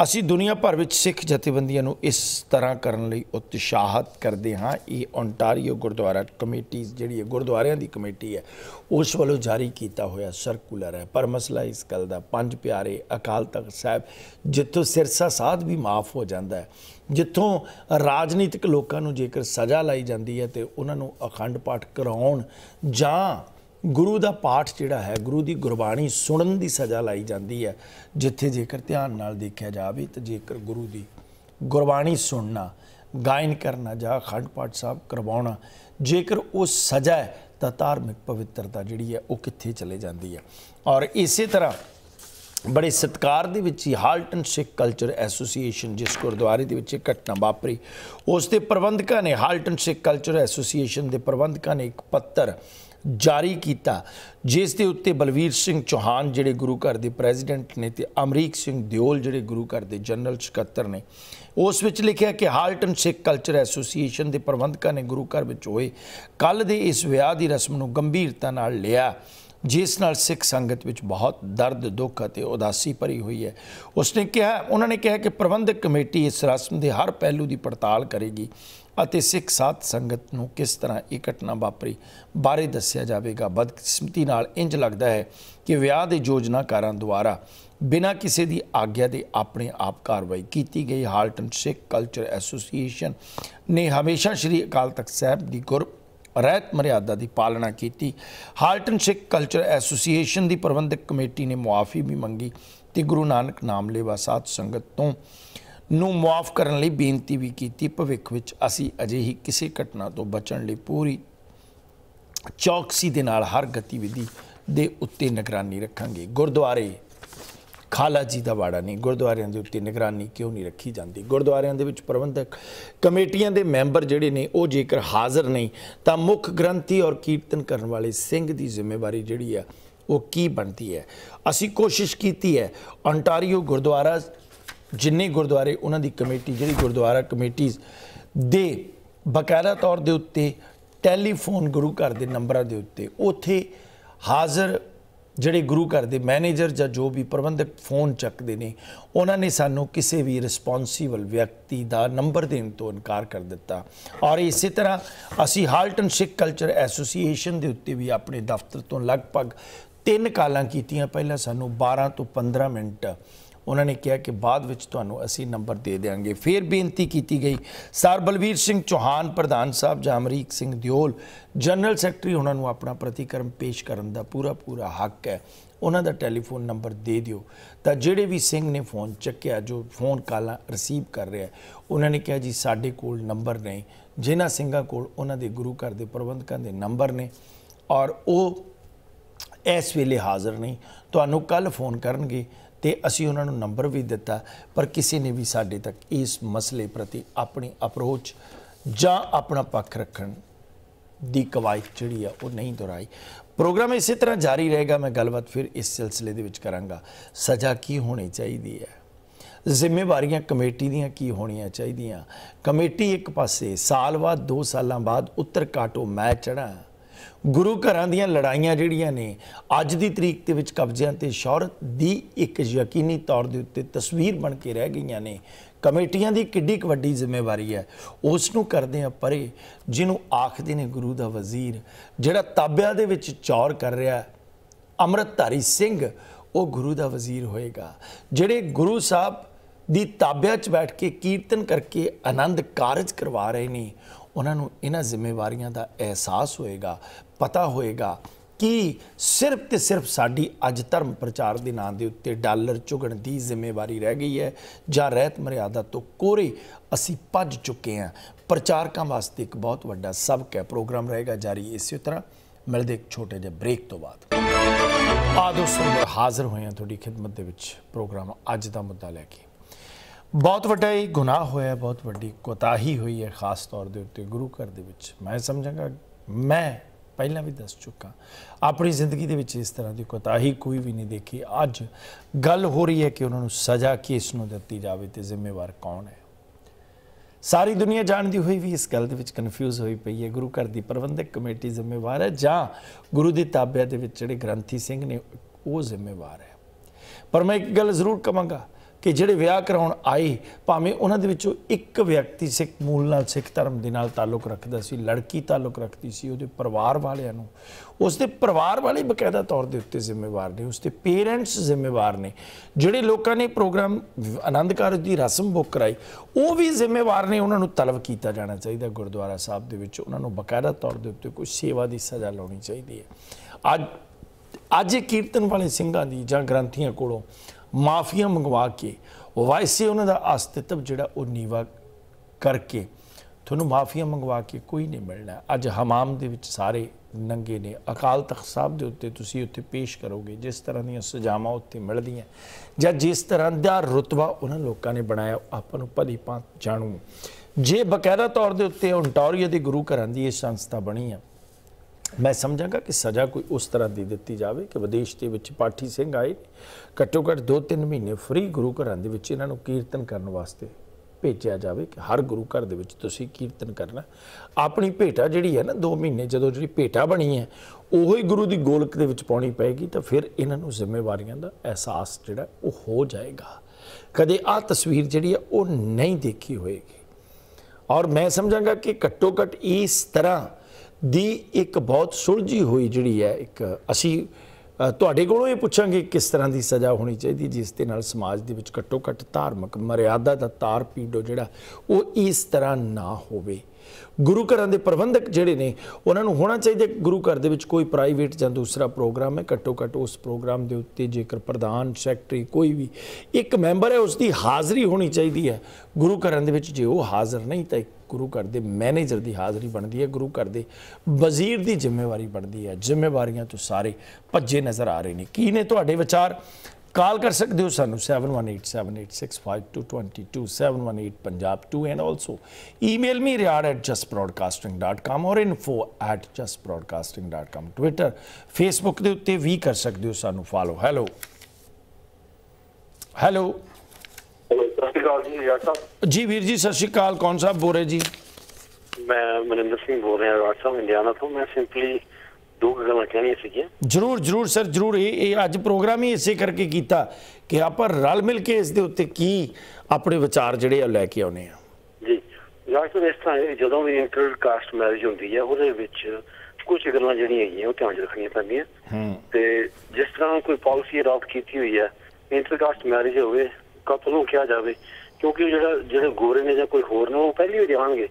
ਅਸੀਂ ਦੁਨੀਆ ਭਰ ਵਿੱਚ ਸਿੱਖ ਜਥੇਬੰਦੀਆਂ ਨੂੰ ਇਸ ਤਰ੍ਹਾਂ ਕਰਨ ਲਈ ਉਤਸ਼ਾਹਤ ਕਰਦੇ ਹਾਂ। ਇਹ ਓਨਟਾਰੀਓ ਗੁਰਦੁਆਰਾ ਕਮੇਟੀ ਜਿਹੜੀ ਹੈ, ਗੁਰਦੁਆਰਿਆਂ ਦੀ ਕਮੇਟੀ ਹੈ, ਉਸ ਵੱਲੋਂ ਜਾਰੀ ਕੀਤਾ ਹੋਇਆ ਸਰਕੂਲਰ ਹੈ। ਪਰ ਮਸਲਾ ਇਸ ਗੱਲ ਦਾ, ਪੰਜ ਪਿਆਰੇ ਅਕਾਲ ਤਖਤ ਸਾਹਿਬ, ਜਿੱਥੋਂ ਸਿਰਸਾ ਸਾਧ ਵੀ ਮਾਫ ਹੋ ਜਾਂਦਾ ਹੈ, ਜਿੱਥੋਂ ਰਾਜਨੀਤਿਕ ਲੋਕਾਂ ਨੂੰ ਜੇਕਰ ਸਜ਼ਾ ਲਾਈ ਜਾਂਦੀ ਹੈ ਤੇ ਉਹਨਾਂ ਨੂੰ ਅਖੰਡ ਪਾਠ ਕਰਾਉਣ ਜਾਂ ਗੁਰੂ ਦਾ ਪਾਠ ਜਿਹੜਾ ਹੈ, ਗੁਰੂ ਦੀ ਗੁਰਬਾਣੀ ਸੁਣਨ ਦੀ ਸਜ਼ਾ ਲਾਈ ਜਾਂਦੀ ਹੈ। ਜਿੱਥੇ ਜੇਕਰ ਧਿਆਨ ਨਾਲ ਦੇਖਿਆ ਜਾਵੇ ਤਾਂ ਜੇਕਰ ਗੁਰੂ ਦੀ ਗੁਰਬਾਣੀ ਸੁਣਨਾ, ਗਾਇਨ ਕਰਨਾ ਜਾਂ ਖੰਡ ਪਾਠ ਸਾਹਿਬ ਕਰਵਾਉਣਾ, ਜੇਕਰ ਉਹ ਸਜ਼ਾ ਹੈ, ਤਾਂ ਧਾਰਮਿਕ ਪਵਿੱਤਰਤਾ ਜਿਹੜੀ ਹੈ, ਉਹ ਕਿੱਥੇ ਚਲੇ ਜਾਂਦੀ ਹੈ। ਔਰ ਇਸੇ ਤਰ੍ਹਾਂ ਬੜੇ ਸਤਕਾਰ ਦੇ ਵਿੱਚ ਹੀ ਹਾਲਟਨ ਸਿੱਖ ਕਲਚਰ ਐਸੋਸੀਏਸ਼ਨ, ਜਿਸ ਗੁਰਦੁਆਰੇ ਦੇ ਵਿੱਚ ਘਟਨਾ ਵਾਪਰੀ, ਉਸ ਦੇ ਪ੍ਰਬੰਧਕਾਂ ਨੇ ਹਾਲਟਨ ਸਿੱਖ ਕਲਚਰ ਐਸੋਸੀਏਸ਼ਨ ਦੇ ਪ੍ਰਬੰਧਕਾਂ ਨੇ ਇੱਕ ਪੱਤਰ ਜਾਰੀ ਕੀਤਾ, ਜਿਸ ਦੇ ਉੱਤੇ ਬਲਵੀਰ ਸਿੰਘ ਚੌਹਾਨ ਜਿਹੜੇ ਗੁਰੂ ਘਰ ਦੇ ਪ੍ਰੈਜ਼ੀਡੈਂਟ ਨੇ ਤੇ ਅਮਰੀਕ ਸਿੰਘ ਦਿਓਲ ਜਿਹੜੇ ਗੁਰੂ ਘਰ ਦੇ ਜਨਰਲ ਸਕੱਤਰ ਨੇ, ਉਸ ਵਿੱਚ ਲਿਖਿਆ ਕਿ ਹਾਲਟਨ ਸਿੱਖ ਕਲਚਰ ਐਸੋਸੀਏਸ਼ਨ ਦੇ ਪ੍ਰਬੰਧਕਾਂ ਨੇ ਗੁਰੂ ਘਰ ਵਿੱਚ ਹੋਏ ਕੱਲ ਦੇ ਇਸ ਵਿਆਹ ਦੀ ਰਸਮ ਨੂੰ ਗੰਭੀਰਤਾ ਨਾਲ ਲਿਆ, ਜਿਸ ਨਾਲ ਸਿੱਖ ਸੰਗਤ ਵਿੱਚ ਬਹੁਤ ਦਰਦ, ਦੁੱਖ ਅਤੇ ਉਦਾਸੀ ਭਰੀ ਹੋਈ ਹੈ। ਉਸਨੇ ਕਿਹਾ, ਉਹਨਾਂ ਨੇ ਕਿਹਾ ਕਿ ਪ੍ਰਬੰਧਕ ਕਮੇਟੀ ਇਸ ਰਸਮ ਦੇ ਹਰ ਪਹਿਲੂ ਦੀ ਪੜਤਾਲ ਕਰੇਗੀ। ਅਤੇ ਸਿੱਖ ਸਾਧ ਸੰਗਤ ਨੂੰ ਕਿਸ ਤਰ੍ਹਾਂ ਇਹ ਘਟਨਾ ਵਾਪਰੀ ਬਾਰੇ ਦੱਸਿਆ ਜਾਵੇਗਾ। ਬਦਕਿਸਮਤੀ ਨਾਲ ਇੰਜ ਲੱਗਦਾ ਹੈ ਕਿ ਵਿਆਹ ਦੇ ਯੋਜਨਾਕਾਰਾਂ ਦੁਆਰਾ ਬਿਨਾਂ ਕਿਸੇ ਦੀ ਆਗਿਆ ਦੇ ਆਪਣੇ ਆਪ ਕਾਰਵਾਈ ਕੀਤੀ ਗਈ। ਹਾਲਟਨ ਸਿੱਖ ਕਲਚਰ ਐਸੋਸੀਏਸ਼ਨ ਨੇ ਹਮੇਸ਼ਾ ਸ਼੍ਰੀ ਅਕਾਲ ਤਖਤ ਸਾਹਿਬ ਦੀ ਗੁਰ ਰਹਿਤ ਮਰਿਆਦਾ ਦੀ ਪਾਲਣਾ ਕੀਤੀ। ਹਾਲਟਨ ਸਿੱਖ ਕਲਚਰ ਐਸੋਸੀਏਸ਼ਨ ਦੀ ਪ੍ਰਬੰਧਕ ਕਮੇਟੀ ਨੇ ਮੁਆਫੀ ਵੀ ਮੰਗੀ ਤੇ ਗੁਰੂ ਨਾਨਕ ਨਾਮ ਲੈਵਾ ਸਾਧ ਸੰਗਤ ਤੋਂ ਨੂੰ ਮਾਫ ਕਰਨ ਲਈ ਬੇਨਤੀ ਵੀ ਕੀਤੀ। ਭਵਿੱਖ ਵਿੱਚ ਅਸੀਂ ਅਜਿਹੀ ਕਿਸੇ ਘਟਨਾ ਤੋਂ ਬਚਣ ਲਈ ਪੂਰੀ ਚੌਕਸੀ ਦੇ ਨਾਲ ਹਰ ਗਤੀਵਿਧੀ ਦੇ ਉੱਤੇ ਨਿਗਰਾਨੀ ਰੱਖਾਂਗੇ। ਗੁਰਦੁਆਰੇ ਖਾਲਾ ਜੀ ਦਾ ਵਾੜਾ ਨਹੀਂ, ਗੁਰਦੁਆਰਿਆਂ ਦੇ ਉੱਤੇ ਨਿਗਰਾਨੀ ਕਿਉਂ ਨਹੀਂ ਰੱਖੀ ਜਾਂਦੀ? ਗੁਰਦੁਆਰਿਆਂ ਦੇ ਵਿੱਚ ਪ੍ਰਬੰਧਕ ਕਮੇਟੀਆਂ ਦੇ ਮੈਂਬਰ ਜਿਹੜੇ ਨੇ, ਉਹ ਜੇਕਰ ਹਾਜ਼ਰ ਨਹੀਂ, ਤਾਂ ਮੁੱਖ ਗ੍ਰੰਥੀ ਔਰ ਕੀਰਤਨ ਕਰਨ ਵਾਲੇ ਸਿੰਘ ਦੀ ਜ਼ਿੰਮੇਵਾਰੀ ਜਿਹੜੀ ਆ, ਉਹ ਕੀ ਬਣਦੀ ਹੈ? ਅਸੀਂ ਕੋਸ਼ਿਸ਼ ਕੀਤੀ ਹੈ ontario ਗੁਰਦੁਆਰਾ ਜਿੰਨੇ ਗੁਰਦੁਆਰੇ, ਉਹਨਾਂ ਦੀ ਕਮੇਟੀ, ਜਿਹੜੀ ਗੁਰਦੁਆਰਾ ਕਮੇਟੀਆਂ ਦੇ ਬਕਾਇਦਾ ਤੌਰ ਦੇ ਉੱਤੇ ਟੈਲੀਫੋਨ ਗੁਰੂ ਘਰ ਦੇ ਨੰਬਰਾਂ ਦੇ ਉੱਤੇ, ਉਥੇ ਹਾਜ਼ਰ ਜਿਹੜੇ ਗੁਰੂ ਘਰ ਦੇ ਮੈਨੇਜਰ ਜਾਂ ਜੋ ਵੀ ਪ੍ਰਬੰਧਕ ਫੋਨ ਚੱਕਦੇ ਨੇ, ਉਹਨਾਂ ਨੇ ਸਾਨੂੰ ਕਿਸੇ ਵੀ ਰਿਸਪੌਂਸੀਬਲ ਵਿਅਕਤੀ ਦਾ ਨੰਬਰ ਦੇਣ ਤੋਂ ਇਨਕਾਰ ਕਰ ਦਿੱਤਾ। ਔਰ ਇਸੇ ਤਰ੍ਹਾਂ ਅਸੀਂ ਹਾਲਟਨ ਸਿੱਖ ਕਲਚਰ ਐਸੋਸੀਏਸ਼ਨ ਦੇ ਉੱਤੇ ਵੀ ਆਪਣੇ ਦਫ਼ਤਰ ਤੋਂ ਲਗਭਗ ਤਿੰਨ ਕਾਲਾਂ ਕੀਤੀਆਂ। ਪਹਿਲਾਂ ਸਾਨੂੰ 12 ਤੋਂ 15 ਮਿੰਟ ਉਹਨਾਂ ਨੇ ਕਿਹਾ ਕਿ ਬਾਅਦ ਵਿੱਚ ਤੁਹਾਨੂੰ ਅਸੀਂ ਨੰਬਰ ਦੇ ਦੇਵਾਂਗੇ ਫਿਰ ਬੇਨਤੀ ਕੀਤੀ ਗਈ। ਸਰ ਬਲਵੀਰ ਸਿੰਘ ਚੌਹਾਨ, ਪ੍ਰਧਾਨ ਸਾਹਿਬ ਜਾਂ ਅਮਰੀਕ ਸਿੰਘ ਦਿਓਲ, ਜਨਰਲ ਸੈਕਟਰੀ ਉਹਨਾਂ ਨੂੰ ਆਪਣਾ ਪ੍ਰਤੀਕਰਮ ਪੇਸ਼ ਕਰਨ ਦਾ ਪੂਰਾ ਪੂਰਾ ਹੱਕ ਹੈ। ਉਹਨਾਂ ਦਾ ਟੈਲੀਫੋਨ ਨੰਬਰ ਦੇ ਦਿਓ। ਤਾਂ ਜਿਹੜੇ ਵੀ ਸਿੰਘ ਨੇ ਫੋਨ ਚੱਕਿਆ, ਜੋ ਫੋਨ ਕਾਲਾਂ ਰਿਸੀਵ ਕਰ ਰਿਹਾ ਉਹਨਾਂ ਨੇ ਕਿਹਾ ਜੀ ਸਾਡੇ ਕੋਲ ਨੰਬਰ ਨਹੀਂ ਜਿਨ੍ਹਾਂ ਸਿੰਘਾਂ ਕੋਲ ਉਹਨਾਂ ਦੇ ਗੁਰੂ ਘਰ ਦੇ ਪ੍ਰਬੰਧਕਾਂ ਦੇ ਨੰਬਰ ਨੇ ਔਰ ਉਹ ਇਸ ਵੇਲੇ ਹਾਜ਼ਰ ਨਹੀਂ ਤੁਹਾਨੂੰ ਕੱਲ ਫੋਨ ਕਰਨਗੇ। ਤੇ ਅਸੀਂ ਉਹਨਾਂ ਨੂੰ ਨੰਬਰ ਵੀ ਦਿੱਤਾ, ਪਰ ਕਿਸੇ ਨੇ ਵੀ ਸਾਡੇ ਤੱਕ ਇਸ ਮਸਲੇ ਪ੍ਰਤੀ ਆਪਣੀ ਅਪਰੋਚ ਜਾਂ ਆਪਣਾ ਪੱਖ ਰੱਖਣ ਦੀ ਕਵਾਇਤ ਜਿਹੜੀ ਆ ਉਹ ਨਹੀਂ ਦੁਹਰਾਈ। ਪ੍ਰੋਗਰਾਮ ਇਸੇ ਤਰ੍ਹਾਂ ਜਾਰੀ ਰਹੇਗਾ, ਮੈਂ ਗੱਲਬਾਤ ਫਿਰ ਇਸ ਸਿਲਸਿਲੇ ਦੇ ਵਿੱਚ ਕਰਾਂਗਾ। ਸਜ਼ਾ ਕੀ ਹੋਣੀ ਚਾਹੀਦੀ ਹੈ? ਜ਼ਿੰਮੇਵਾਰੀਆਂ ਕਮੇਟੀ ਦੀਆਂ ਕੀ ਹੋਣੀਆਂ ਚਾਹੀਦੀਆਂ? ਕਮੇਟੀ ਇੱਕ ਪਾਸੇ ਸਾਲ ਬਾਅਦ 2 ਸਾਲਾਂ ਬਾਅਦ ਉੱਤਰ ਕਾਟੋ ਮੈਂ ਚੜਾ ਗੁਰੂ ਘਰਾਂ ਦੀਆਂ ਲੜਾਈਆਂ ਜਿਹੜੀਆਂ ਨੇ, ਅੱਜ ਦੀ ਤਰੀਕ ਦੇ ਵਿੱਚ ਕਬਜ਼ਿਆਂ ਤੇ ਸ਼ੌਹਰਤ ਦੀ ਇੱਕ ਯਕੀਨੀ ਤੌਰ ਦੇ ਉੱਤੇ ਤਸਵੀਰ ਬਣ ਕੇ ਰਹਿ ਗਈਆਂ ਨੇ। ਕਮੇਟੀਆਂ ਦੀ ਕਿੱਡੀ ਕੁ ਵੱਡੀ ਜ਼ਿੰਮੇਵਾਰੀ ਹੈ। ਉਸ ਨੂੰ ਕਰਦੇ ਆ ਪਰੇ ਜਿਹਨੂੰ ਆਖਦੇ ਨੇ ਗੁਰੂ ਦਾ ਵਜ਼ੀਰ, ਜਿਹੜਾ ਤਾਬਿਆਂ ਦੇ ਵਿੱਚ ਚੌਰ ਕਰ ਰਿਹਾ ਅੰਮ੍ਰਿਤਧਾਰੀ ਸਿੰਘ, ਉਹ ਗੁਰੂ ਦਾ ਵਜ਼ੀਰ ਹੋਏਗਾ। ਜਿਹੜੇ ਗੁਰੂ ਸਾਹਿਬ ਦੀ ਤਾਬਿਆਂ 'ਚ ਬੈਠ ਕੇ ਕੀਰਤਨ ਕਰਕੇ ਆਨੰਦ ਕਾਰਜ ਕਰਵਾ ਰਹੇ ਨੇ ਉਹਨਾਂ ਨੂੰ ਇਹਨਾਂ ਜ਼ਿੰਮੇਵਾਰੀਆਂ ਦਾ ਅਹਿਸਾਸ ਹੋਏਗਾ, ਪਤਾ ਹੋਏਗਾ ਕਿ ਸਿਰਫ ਤੇ ਸਿਰਫ ਸਾਡੀ ਅੱਜ ਧਰਮ ਪ੍ਰਚਾਰ ਦੇ ਨਾਂ ਦੇ ਉੱਤੇ ਡਾਲਰ ਚੁਗਣ ਦੀ ਜ਼ਿੰਮੇਵਾਰੀ ਰਹਿ ਗਈ ਹੈ ਜਾਂ ਰਹਿਤ ਮਰਿਆਦਾ ਤੋਂ ਕੋਰੇ ਅਸੀਂ ਭੱਜ ਚੁੱਕੇ ਹਾਂ। ਪ੍ਰਚਾਰਕਾਂ ਵਾਸਤੇ ਇੱਕ ਬਹੁਤ ਵੱਡਾ ਸਬਕ ਹੈ, ਪ੍ਰੋਗਰਾਮ ਰਹੇਗਾ ਜਾਰੀ ਇਸੇ ਤਰ੍ਹਾਂ। ਮਿਲਦੇ ਇੱਕ ਛੋਟੇ ਜਿਹੇ ਬ੍ਰੇਕ ਤੋਂ ਬਾਅਦ। ਆਦੋ ਸੁਣ ਹਾਜ਼ਰ ਹੋਏ ਹਾਂ ਤੁਹਾਡੀ ਖidmat ਦੇ ਵਿੱਚ ਪ੍ਰੋਗਰਾਮ ਅੱਜ ਦਾ ਮੁੱਦਾ ਲੈ ਕੇ। ਬਹੁਤ ਵੱਡਾ ਇਹ ਗੁਨਾਹ ਹੋਇਆ, ਬਹੁਤ ਵੱਡੀ ਕੋਤਾਹੀ ਹੋਈ ਹੈ, ਖਾਸ ਤੌਰ ਦੇ ਉੱਤੇ ਗੁਰੂ ਘਰ ਦੇ ਵਿੱਚ। ਮੈਂ ਸਮਝਾਂਗਾ, ਮੈਂ ਪਹਿਲਾਂ ਵੀ ਦੱਸ ਚੁੱਕਾ, ਆਪਣੀ ਜ਼ਿੰਦਗੀ ਦੇ ਵਿੱਚ ਇਸ ਤਰ੍ਹਾਂ ਦੀ ਕੋਤਾਹੀ ਕੋਈ ਵੀ ਨਹੀਂ ਦੇਖੀ। ਅੱਜ ਗੱਲ ਹੋ ਰਹੀ ਹੈ ਕਿ ਉਹਨਾਂ ਨੂੰ ਸਜ਼ਾ ਕਿਸ ਨੂੰ ਦਿੱਤੀ ਜਾਵੇ ਤੇ ਜ਼ਿੰਮੇਵਾਰ ਕੌਣ ਹੈ? ਸਾਰੀ ਦੁਨੀਆ ਜਾਣਦੀ ਹੋਈ ਵੀ ਇਸ ਗੱਲ ਦੇ ਵਿੱਚ ਕਨਫਿਊਜ਼ ਹੋਈ ਪਈ ਹੈ, ਗੁਰੂ ਘਰ ਦੀ ਪ੍ਰਬੰਧਕ ਕਮੇਟੀ ਜ਼ਿੰਮੇਵਾਰ ਹੈ ਜਾਂ ਗੁਰੂ ਦੇ ਤਾਬਿਆਂ ਦੇ ਵਿੱਚ ਜਿਹੜੇ ਗ੍ਰੰਥੀ ਸਿੰਘ ਨੇ, ਉਹ ਜ਼ਿੰਮੇਵਾਰ ਹੈ। ਪਰ ਮੈਂ ਇੱਕ ਗੱਲ ਜ਼ਰੂਰ ਕਵਾਂਗਾ ਕਿ ਜਿਹੜੇ ਵਿਆਹ ਕਰਾਉਣ ਆਏ, ਭਾਵੇਂ ਉਹਨਾਂ ਦੇ ਵਿੱਚੋਂ ਇੱਕ ਵਿਅਕਤੀ ਸਿੱਖ ਮੂਲ ਨਾਲ ਸਿੱਖ ਧਰਮ ਦੇ ਨਾਲ ਤਾਲੁਕ ਰੱਖਦਾ ਸੀ, ਲੜਕੀ ਤਾਲੁਕ ਰੱਖਦੀ ਸੀ, ਉਹਦੇ ਪਰਿਵਾਰ ਵਾਲਿਆਂ ਨੂੰ। ਉਸਦੇ ਪਰਿਵਾਰ ਵਾਲੇ ਬਕਾਇਦਾ ਤੌਰ ਦੇ ਉੱਤੇ ਜ਼ਿੰਮੇਵਾਰ ਨੇ ਉਸਦੇ ਪੇਰੈਂਟਸ ਜ਼ਿੰਮੇਵਾਰ ਨੇ। ਜਿਹੜੇ ਲੋਕਾਂ ਨੇ ਪ੍ਰੋਗਰਾਮ ਆਨੰਦ ਕਾਰਜ ਦੀ ਰਸਮ ਬੁੱਕ ਕਰਾਈ, ਉਹ ਵੀ ਜ਼ਿੰਮੇਵਾਰ ਨੇ, ਉਹਨਾਂ ਨੂੰ ਤਲਬ ਕੀਤਾ ਜਾਣਾ ਚਾਹੀਦਾ ਗੁਰਦੁਆਰਾ ਸਾਹਿਬ ਦੇ ਵਿੱਚ। ਉਹਨਾਂ ਨੂੰ ਬਕਾਇਦਾ ਤੌਰ ਦੇ ਉੱਤੇ ਕੋਈ ਸੇਵਾ ਦੀ ਸਜ਼ਾ ਲਾਉਣੀ ਚਾਹੀਦੀ ਹੈ। ਅੱਜ ਅੱਜ ਕੀਰਤਨ ਵਾਲੇ ਸਿੰਘਾਂ ਦੀ ਜਾਂ ਗ੍ਰੰਥੀਆਂ ਕੋਲੋਂ ਮਾਫੀਆਂ ਮੰਗਵਾ ਕੇ ਵੈਸੇ ਉਹਨਾਂ ਦਾ ਅਸਤਿਤਵ ਜਿਹੜਾ ਉਹ ਨੀਵਾ ਕਰਕੇ ਤੁਹਾਨੂੰ ਮਾਫੀਆਂ ਮੰਗਵਾ ਕੇ ਕੋਈ ਨਹੀਂ ਮਿਲਣਾ। ਅੱਜ ਹਮਾਮ ਦੇ ਵਿੱਚ ਸਾਰੇ ਨੰਗੇ ਨੇ। ਅਕਾਲ ਤਖਤ ਸਾਹਿਬ ਦੇ ਉੱਤੇ ਤੁਸੀਂ ਉੱਥੇ ਪੇਸ਼ ਕਰੋਗੇ, ਜਿਸ ਤਰ੍ਹਾਂ ਦੀਆਂ ਸਜ਼ਾਵਾਂ ਉੱਥੇ ਮਿਲਦੀਆਂ, ਜਾਂ ਜਿਸ ਤਰ੍ਹਾਂ ਦਾ ਰਤਬਾ ਉਹਨਾਂ ਲੋਕਾਂ ਨੇ ਬਣਾਇਆ, ਆਪਾਂ ਨੂੰ ਭਲੀ ਭਾਂਤ ਜਾਣੂ। ਜੇ ਬਕਾਇਦਾ ਤੌਰ ਦੇ ਉੱਤੇ ਓਨਟਾਰੀਓ ਦੇ ਗੁਰੂ ਘਰਾਂ ਦੀ ਇਹ ਸੰਸਥਾ ਬਣੀ ਆ, ਮੈਂ ਸਮਝਾਂਗਾ ਕਿ ਸਜ਼ਾ ਕੋਈ ਉਸ ਤਰ੍ਹਾਂ ਦੀ ਦਿੱਤੀ ਜਾਵੇ ਕਿ ਵਿਦੇਸ਼ ਦੇ ਵਿੱਚ ਪਾਠੀ ਸਿੰਘ ਆਏ ਘੱਟੋ ਘੱਟ 2-3 ਮਹੀਨੇ ਫ੍ਰੀ ਗੁਰੂ ਘਰਾਂ ਦੇ ਵਿੱਚ ਇਹਨਾਂ ਨੂੰ ਕੀਰਤਨ ਕਰਨ ਵਾਸਤੇ ਭੇਜਿਆ ਜਾਵੇ ਕਿ ਹਰ ਗੁਰੂ ਘਰ ਦੇ ਵਿੱਚ ਤੁਸੀਂ ਕੀਰਤਨ ਕਰਨਾ। ਆਪਣੀ ਭੇਟਾ ਜਿਹੜੀ ਹੈ ਨਾ 2 ਮਹੀਨੇ ਜਦੋਂ ਜਿਹੜੀ ਭੇਟਾ ਬਣੀ ਹੈ, ਉਹੋ ਹੀ ਗੁਰੂ ਦੀ ਗੋਲਕ ਦੇ ਵਿੱਚ ਪਾਉਣੀ ਪਏਗੀ ਤਾਂ ਫਿਰ ਇਹਨਾਂ ਨੂੰ ਜ਼ਿੰਮੇਵਾਰੀਆਂ ਦਾ ਅਹਿਸਾਸ ਜਿਹੜਾ, ਉਹ ਹੋ ਜਾਏਗਾ। ਕਦੇ ਆ ਤਸਵੀਰ ਜਿਹੜੀ ਹੈ, ਉਹ ਨਹੀਂ ਦੇਖੀ ਹੋਏਗੀ। ਔਰ ਮੈਂ ਸਮਝਾਂਗਾ ਕਿ ਘੱਟੋ ਘੱਟ ਇਸ ਤਰ੍ਹਾਂ ਦੀ ਇੱਕ ਬਹੁਤ ਸੁਲਝੀ ਹੋਈ ਜਿਹੜੀ ਹੈ, ਇੱਕ ਅਸੀਂ ਤੁਹਾਡੇ ਕੋਲੋਂ ਇਹ ਪੁੱਛਾਂਗੇ ਕਿਸ ਤਰ੍ਹਾਂ ਦੀ ਸਜ਼ਾ ਹੋਣੀ ਚਾਹੀਦੀ ਜਿਸ ਦੇ ਨਾਲ ਸਮਾਜ ਦੇ ਵਿੱਚ ਘੱਟੋ ਘੱਟ ਧਾਰਮਿਕ ਮਰਿਆਦਾ ਦਾ ਤਾਰ ਪੀੜੋ ਜਿਹੜਾ, ਉਹ ਇਸ ਤਰ੍ਹਾਂ ਨਾ ਹੋਵੇ। ਗੁਰੂ ਘਰਾਂ ਦੇ ਪ੍ਰਬੰਧਕ ਜਿਹੜੇ ਨੇ, ਉਹਨਾਂ ਨੂੰ ਹੋਣਾ ਚਾਹੀਦਾ ਗੁਰੂ ਘਰ ਦੇ ਵਿੱਚ ਕੋਈ ਪ੍ਰਾਈਵੇਟ ਜਾਂ ਦੂਸਰਾ ਪ੍ਰੋਗਰਾਮ ਹੈ। ਘੱਟੋ ਘੱਟ ਉਸ ਪ੍ਰੋਗਰਾਮ ਦੇ ਉੱਤੇ ਜੇਕਰ ਪ੍ਰਧਾਨ ਸੈਕਟਰੀ ਕੋਈ ਵੀ ਇੱਕ ਮੈਂਬਰ ਹੈ ਉਸ ਦੀ ਹਾਜ਼ਰੀ ਹੋਣੀ ਚਾਹੀਦੀ ਹੈ। ਗੁਰੂ ਘਰਾਂ ਦੇ ਵਿੱਚ ਜੇ ਉਹ ਹਾਜ਼ਰ ਨਹੀਂ, ਤਾਂ ਇੱਕ ਗੁਰੂ ਘਰ ਦੇ ਮੈਨੇਜਰ ਦੀ ਹਾਜ਼ਰੀ ਬਣਦੀ ਹੈ, ਗੁਰੂ ਘਰ ਦੇ ਵਜ਼ੀਰ ਦੀ ਜ਼ਿੰਮੇਵਾਰੀ ਬਣਦੀ ਹੈ। ਜ਼ਿੰਮੇਵਾਰੀਆਂ ਤੋਂ ਸਾਰੇ ਭੱਜੇ ਨਜ਼ਰ ਆ ਰਹੇ ਨੇ। ਕੀ ਨੇ ਤੁਹਾਡੇ ਵਿਚਾਰ? ਕਾਲ ਕਰ ਸਕਦੇ ਹੋ ਸਾਨੂੰ 7187865222 718 punjab 2 and also email me riyad@justbroadcasting.com or info@justbroadcasting.com twitter facebook ਦੇ ਉੱਤੇ ਵੀ ਕਰ ਸਕਦੇ ਹੋ ਸਾਨੂੰ ਫਾਲੋ ਹੈਲੋ ਹੈਲੋ ਜੀ ਵੀਰ ਜੀ ਸਤਿ ਸ਼੍ਰੀ ਅਕਾਲ ਕੌਣ ਸਾਹਿਬ ਬੋਲ ਰਹੇ ਜੀ? ਮੈਂ ਮਨਿੰਦਰ ਸਿੰਘ ਬੋਲ ਰਿਹਾ ਯਾਰ ਸਾਹਿਬ ਇੰਡੀਆਨਾ ਤੋਂ। ਮੈਂ ਸਿੰਪਲੀ ਦੋ ਗੱਲਾਂ ਕਹਿਣੀਆਂ ਸੀਗੀਆਂ। ਜਰੂਰ ਜਰੂਰ ਸਰ ਜਰੂਰ। ਇਹ ਅੱਜ ਪ੍ਰੋਗਰਾਮ ਹੀ ਇਸੇ ਕਰਕੇ ਕੀਤਾ ਕਿ ਆਪਾਂ ਰਲ ਮਿਲ ਕੇ ਇਸ ਦੇ ਉੱਤੇ ਕੀ ਆਪਣੇ ਵਿਚਾਰ ਜਿਹੜੇ ਆ ਲੈ ਕੇ ਆਉਨੇ ਆ। ਜੀ। ਸਾਹਿਬ ਇਸ ਤਰ੍ਹਾਂ ਹੈ, ਜਦੋਂ ਵੀ ਇੰਟਰ ਕਾਸਟ ਮੈਰਿਜ ਹੁੰਦੀ ਹੈ ਉਹਦੇ ਵਿੱਚ ਕੁਝ ਗੱਲਾਂ ਜਿਹੜੀਆਂ ਹੈਗੀਆਂ ਉਹ ਧਿਆਨ 'ਚ ਰੱਖਣੀਆਂ ਪੈਂਦੀਆਂ। ਹੂੰ। ਤੇ ਜਿਸ ਤਰ੍ਹਾਂ ਕੋਈ ਪਾਲਿਸੀ ਅਡਾਪਟ ਕੀਤੀ ਹੋਈ ਹੈ ਇੰਟਰ ਕਾਸਟ ਮੈਰਿਜ ਹੋਵੇ ਕਪਲ ਨੂੰ ਕਿਹਾ ਜਾਵੇ ਕਿਉਂਕਿ ਜਿਹੜਾ ਜਿਹੜੇ ਗੋਰੇ ਨੇ ਜਾਂ ਕੋਈ ਹੋਰ ਨੇ ਉਹ ਪਹਿਲੀ ਵਾਰ ਜਾਣਗੇ